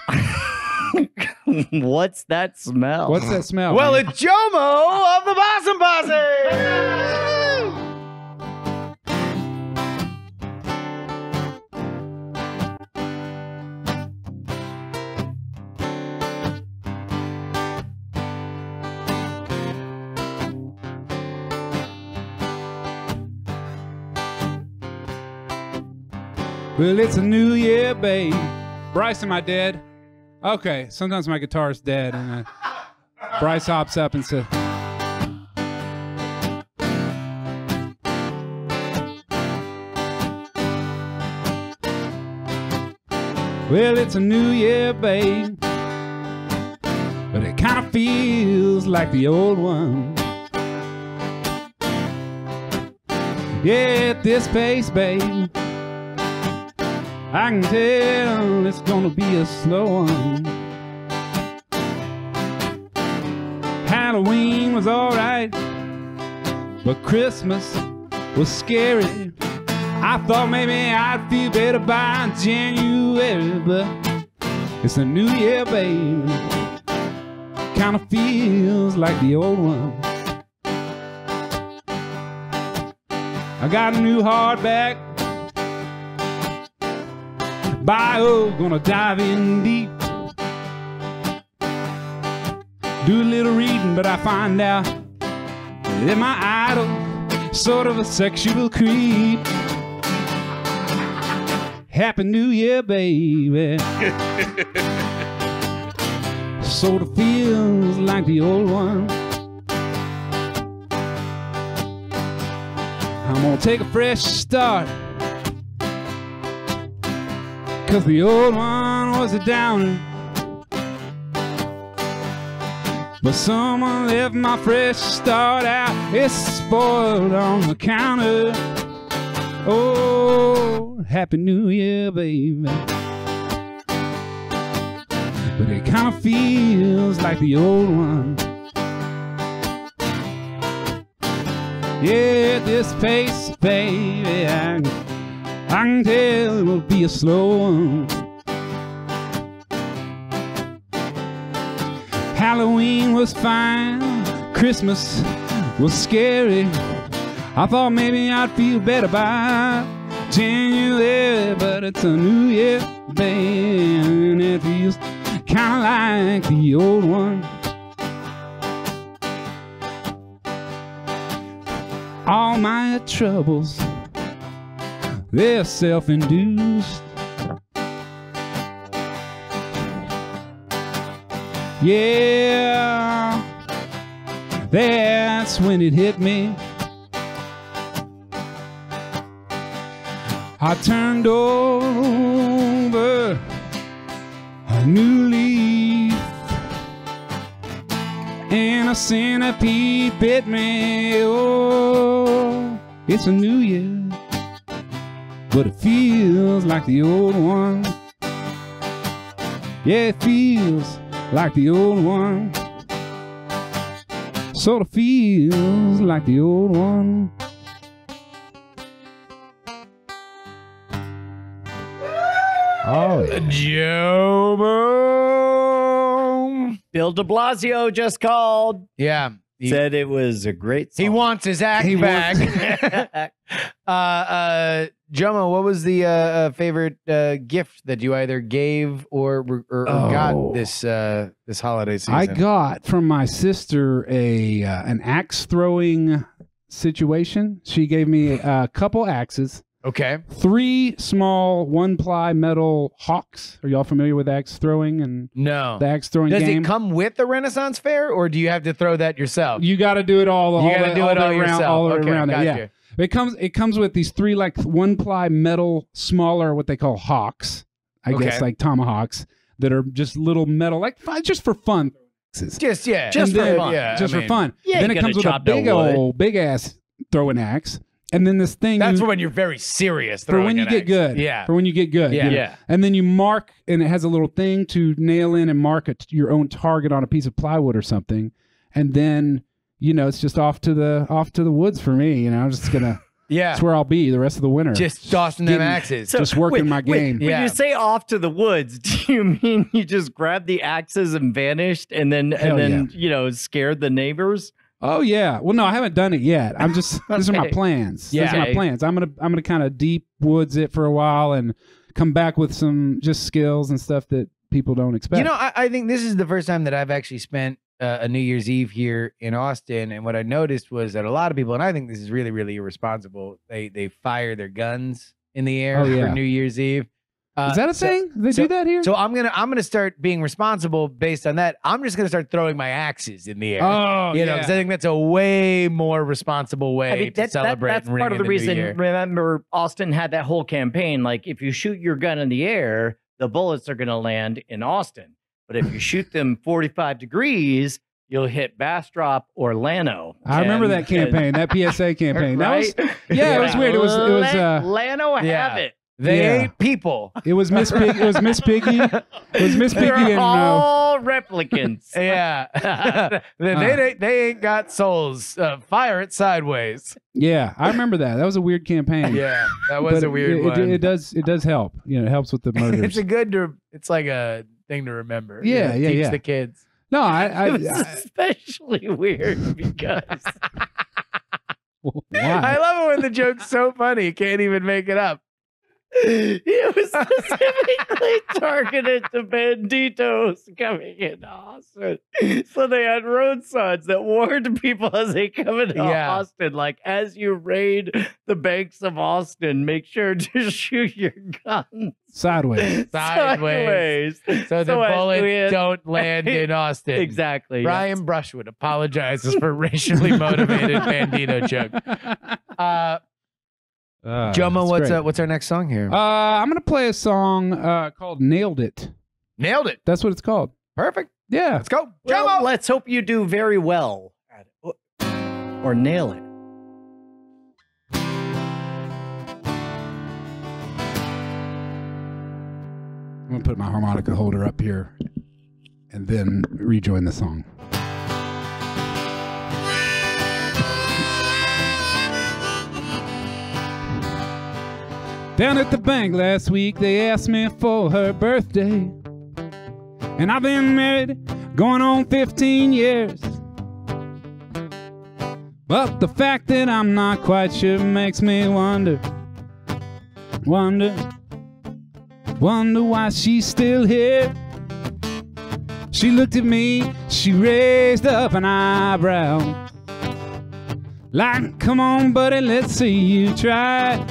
what's that smell? What's that smell? Well, man? it's Jomo of the Possum Posse. Well, it's a new year, babe. Bryce, am I dead? Okay, sometimes my guitar's dead, and uh, Bryce hops up and says, Well, it's a new year, babe. But it kind of feels like the old one. Yeah, at this pace, babe. I can tell it's gonna be a slow one. Halloween was alright, but Christmas was scary. I thought maybe I'd feel better by January, but it's a new year, baby. kind of feels like the old one. I got a new hardback. Bio, gonna dive in deep. Do a little reading, but I find out that my idol, sort of a sexual creep. Happy New Year, baby. sort of feels like the old one. I'm gonna take a fresh start. Cause the old one was a downer. But someone left my fresh start out. It's spoiled on the counter. Oh, Happy New Year, baby. But it kind of feels like the old one. Yeah, this pace, baby, I, I can tell it will be a slow one. Halloween was fine, Christmas was scary. I thought maybe I'd feel better by January, but it's a new year, baby, it feels kind of like the old one. All my troubles, they're self induced. Yeah, that's when it hit me. I turned over a new leaf, and a centipede bit me. Oh, it's a new year, but it feels like the old one. Yeah, it feels like the old one. Sort of feels like the old one. Oh, Joe Boom. Bill de Blasio just called. Yeah. He, Said it was a great song. he wants his act He back. uh, uh, Jomo, what was the uh, uh, favorite uh, gift that you either gave or or, or Oh. got this uh, this holiday season? I got from my sister a uh, an axe throwing situation. She gave me a couple axes, okay. three small one ply metal hawks. Are y'all familiar with axe throwing and No. the axe throwing Does game? it come with the Renaissance Fair, or do you have to throw that yourself? you got to do it all. You all gotta do all it all around, yourself. all Okay, around it. gotcha. Yeah, it comes. It comes with these three like one ply metal, smaller, what they call hawks. I guess like tomahawks that are just little metal, like just for fun. Just yeah, Just And for then- fun. Yeah, just I for fun. Yeah, then it comes with a big old, big ass throwing axe, and then this thing. That's you, when you're very serious. for when you an get axe. good. Yeah. For when you get good. Yeah. you know. Yeah. And then you mark, and it has a little thing to nail in and mark a, your own target on a piece of plywood or something, and then you know it's just off to the off to the woods for me. You know, I'm just gonna. Yeah. That's where I'll be the rest of the winter. Just tossing them Getting- axes. So, just working wait, my wait, yeah. When you say off to the woods, do you mean you just grabbed the axes and vanished, and then Hell and then you know scared the neighbors? Oh yeah. Well, no, I haven't done it yet. I'm just these are my Okay. plans. These Yeah. are my plans. I'm gonna I'm gonna kind of deep woods it for a while and come back with some just skills and stuff that people don't expect. You know, I, I think this is the first time that I've actually spent uh, a New Year's Eve here in Austin, and what I noticed was that a lot of people, and I think this is really, really irresponsible. They they fire their guns in the air Oh, yeah. for New Year's Eve. Uh, is that a so- thing? They so- do that here? So I'm gonna I'm gonna start being responsible based on that. I'm just gonna start throwing my axes in the air. oh, you know, yeah. 'cause I think that's a way more responsible way I mean, to that, that, celebrate. that's and ring part of in the new reason. year. Remember, Austin had that whole campaign. Like, if you shoot your gun in the air, the bullets are going to land in Austin. But if you shoot them 45 degrees, you'll hit Bastrop or Llano. I remember And- that campaign, that PSA campaign. That was right? yeah, it was weird. It was it was uh Llano Yeah. have it. They Yeah. ain't people. it was Miss Pig it was Miss Piggy. It was Miss Piggy They're and uh, all replicants. Yeah, they, they, they, they ain't got souls. Uh, fire it sideways. yeah, I remember that. That was a weird campaign. Yeah, that was But a weird it, one. It, it does it does help. You know, it helps with the murders. it's a good. To, it's like a thing to remember. you Yeah, know, yeah, teach yeah. the kids. No, I, I, it was I especially weird because why? I love it when the joke's so funny, you can't even make it up. It was specifically targeted to banditos coming into Austin. So they had road signs that warned people as they come into Yeah. Austin, like as you raid the banks of Austin, make sure to shoot your gun Sideways. Sideways. So the So as bullets don't land in Austin. Exactly. yes. Brian Brushwood apologizes for racially motivated bandito joke. Uh, Uh, Jomo, what's uh, what's our next song here? Uh, I'm gonna play a song uh, called "Nailed It." Nailed it. That's what it's called. Perfect. Yeah. Let's go. Well, Jomo. let's hope you do very well at it. Or nail it. I'm gonna put my harmonica holder up here, and then rejoin the song. Down at the bank last week, they asked me for her birthday. And I've been married going on 15 years. But the fact that I'm not quite sure makes me wonder, wonder, wonder why she's still here. She looked at me, she raised up an eyebrow. Like, come on, buddy, let's see you try.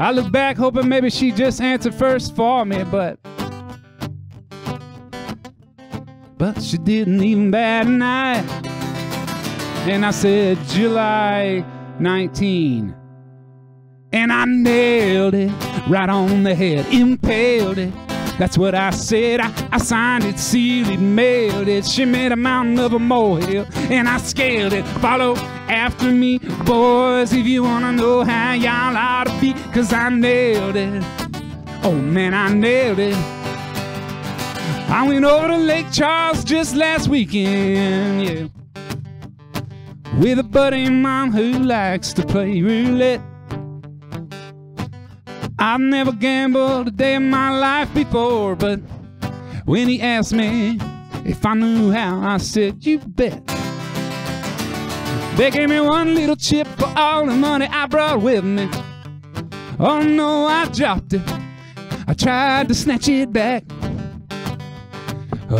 I look back, hoping maybe she just answered first for me, but. But she didn't even bat an eye. And I said, July 19. And I nailed it right on the head, impaled it. That's what I said. I, I signed it, sealed it, mailed it. She made a mountain of a molehill, and I scaled it. Follow after me, boys, if you wanna know how y'all ought to be, cause I nailed it. Oh man, I nailed it. I went over to Lake Charles just last weekend, yeah. With a buddy of mine who likes to play roulette. I've never gambled a day in my life before, but when he asked me if I knew how, I said, You bet. They gave me one little chip for all the money I brought with me. Oh no, I dropped it. I tried to snatch it back.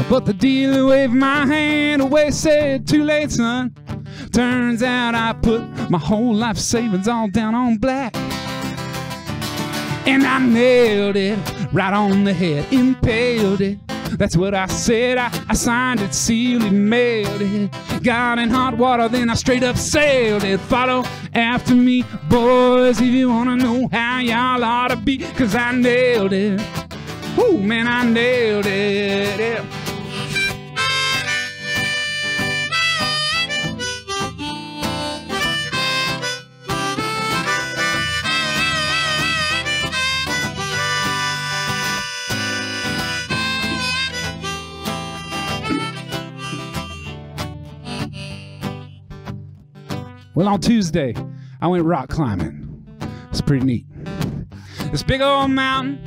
But the dealer waved my hand away, said, Too late, son. Turns out I put my whole life savings all down on black. And I nailed it right on the head, impaled it. That's what I said. I, I signed it, sealed it, mailed it. Got in hot water, then I straight up sailed it. Follow after me, boys, if you wanna know how y'all ought to be. Cause I nailed it. Ooh, man, I nailed it. Yeah. Well, on Tuesday, I went rock climbing. It's pretty neat. This big old mountain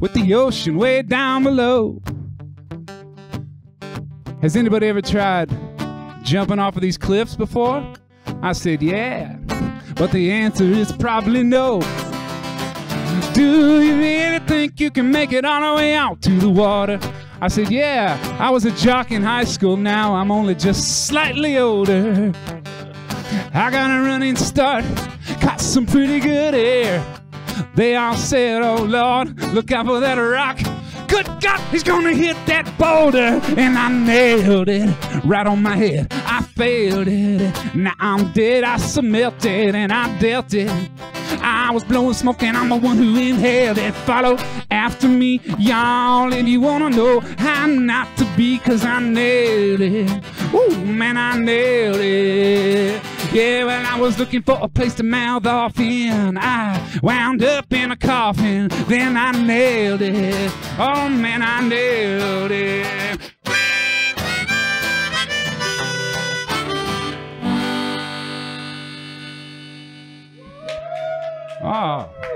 with the ocean way down below. Has anybody ever tried jumping off of these cliffs before? I said, yeah. But the answer is probably no. Do you really think you can make it all the way out to the water? I said, yeah. I was a jock in high school. Now I'm only just slightly older. I got a running start, got some pretty good air. They all said, Oh Lord, look out for that rock. Good God, he's gonna hit that boulder. And I nailed it right on my head. I failed it. Now I'm dead. I submitted it and I dealt it. I was blowing smoke and I'm the one who inhaled it. Follow after me, y'all, if you wanna know how not to be, cause I nailed it. Ooh, man, I nailed it. Yeah, well, I was looking for a place to mouth off in. I wound up in a coffin, then I nailed it. Oh, man, I nailed it. Oh.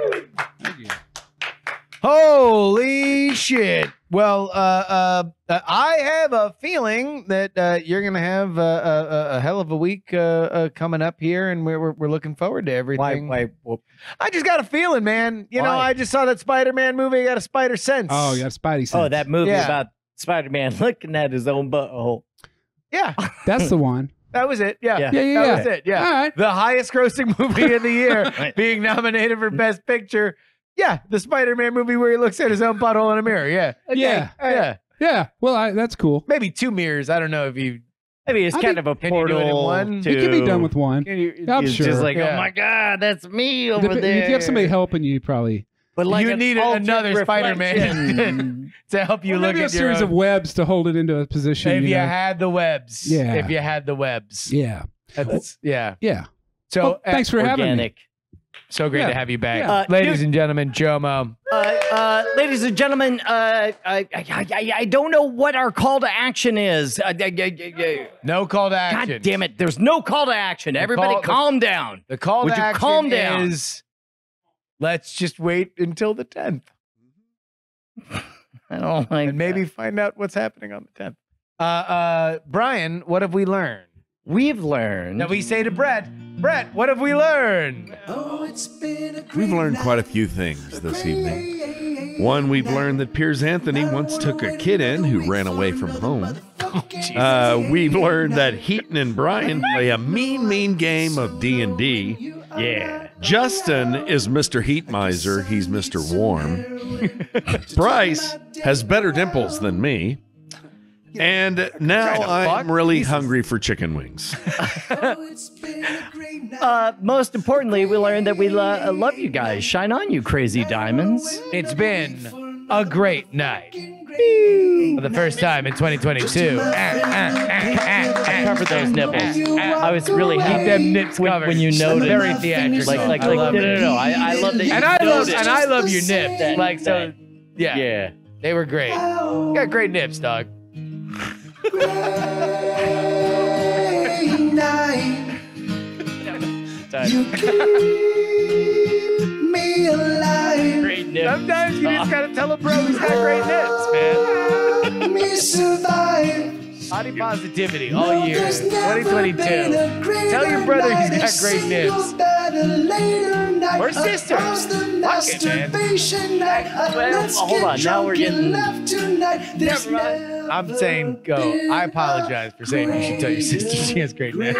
Holy shit. Well, uh, uh, Uh, I have a feeling that uh, you're going to have a, a, a hell of a week uh, uh, coming up here, and we're, we're, we're looking forward to everything. Why? whoop. I just got a feeling, man. You know, I just saw that Spider Man movie. I got a spider sense. Oh, you got Spidey sense. Oh, that movie Yeah. about Spider-Man looking at his own butthole. Yeah, That's the one. that was it. Yeah, Yeah. Yeah, yeah, that yeah. was it. Yeah. All right. The highest grossing movie of the year Right. being nominated for Best Picture. Yeah, the Spider Man movie where he looks at his own butthole in a mirror. Yeah. Yeah. Yeah. Yeah. Well, I, that's cool. Maybe two mirrors. I don't know if you I mean, it's I kind think- of a can you do it in one? To, You can be done with one. you, I'm sure. just like, Yeah. oh my god, that's me over Dep- there. If you have somebody helping you, probably but like You need another Spider-Man. to help you Well, look maybe at a your series own- of webs to hold it into a position. if you you know? had the webs. Yeah. If you had the webs. yeah. That's, yeah. Yeah. So Well, uh, thanks for having me. Organic. so great Yeah. to have you back. Yeah. Uh, Ladies dude- and gentlemen, Jomo. Uh, uh, ladies and gentlemen, uh, I, I, I, I don't know what our call to action is. Uh, uh, uh, uh, No call to action. God damn it! There's no call to action. Everybody, call- the- calm down. The call Would to you action calm down? is let's just wait until the 10th I don't like and maybe find out what's happening on the 10th. Uh, uh, Brian, what have we learned? We've learned. Now we say to Brett, Brett, what have we learned? We've learned quite a few things this evening. One, we've learned that Piers Anthony once took a kid in who ran away from home. Uh, we've learned that Heaton and Brian play a mean, mean game of D and D. Yeah. Justin is Mr. Heat Miser. He's Mr. Warm. Bryce has better dimples than me. And now I'm fuck? really hungry for chicken wings. Uh, most importantly, we learned that we lo- uh, love you guys. Shine on, you crazy diamonds. It's been a great night. For the first time in 2022. Ah, ah, ah, I covered those nipples. I was really Keep happy them nips when, covered. when you noticed. Very theatrical. Like, like, I like, love no, no, it. no. I, I love that you And I love and I love your nips. Like so yeah. Yeah. They were great. You got great nips, dog. Great nip. Sometimes you just gotta tell a bro he's got great nips, man. Body positivity all year. 2022. Tell your brother he's got great nips. Or sister. Fuck it, man. Well, hold on. Now we're getting. Never mind. I'm saying go. I apologize for saying you should tell your sister she has great nips.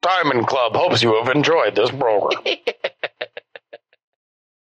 Diamond Club hopes you have enjoyed this program.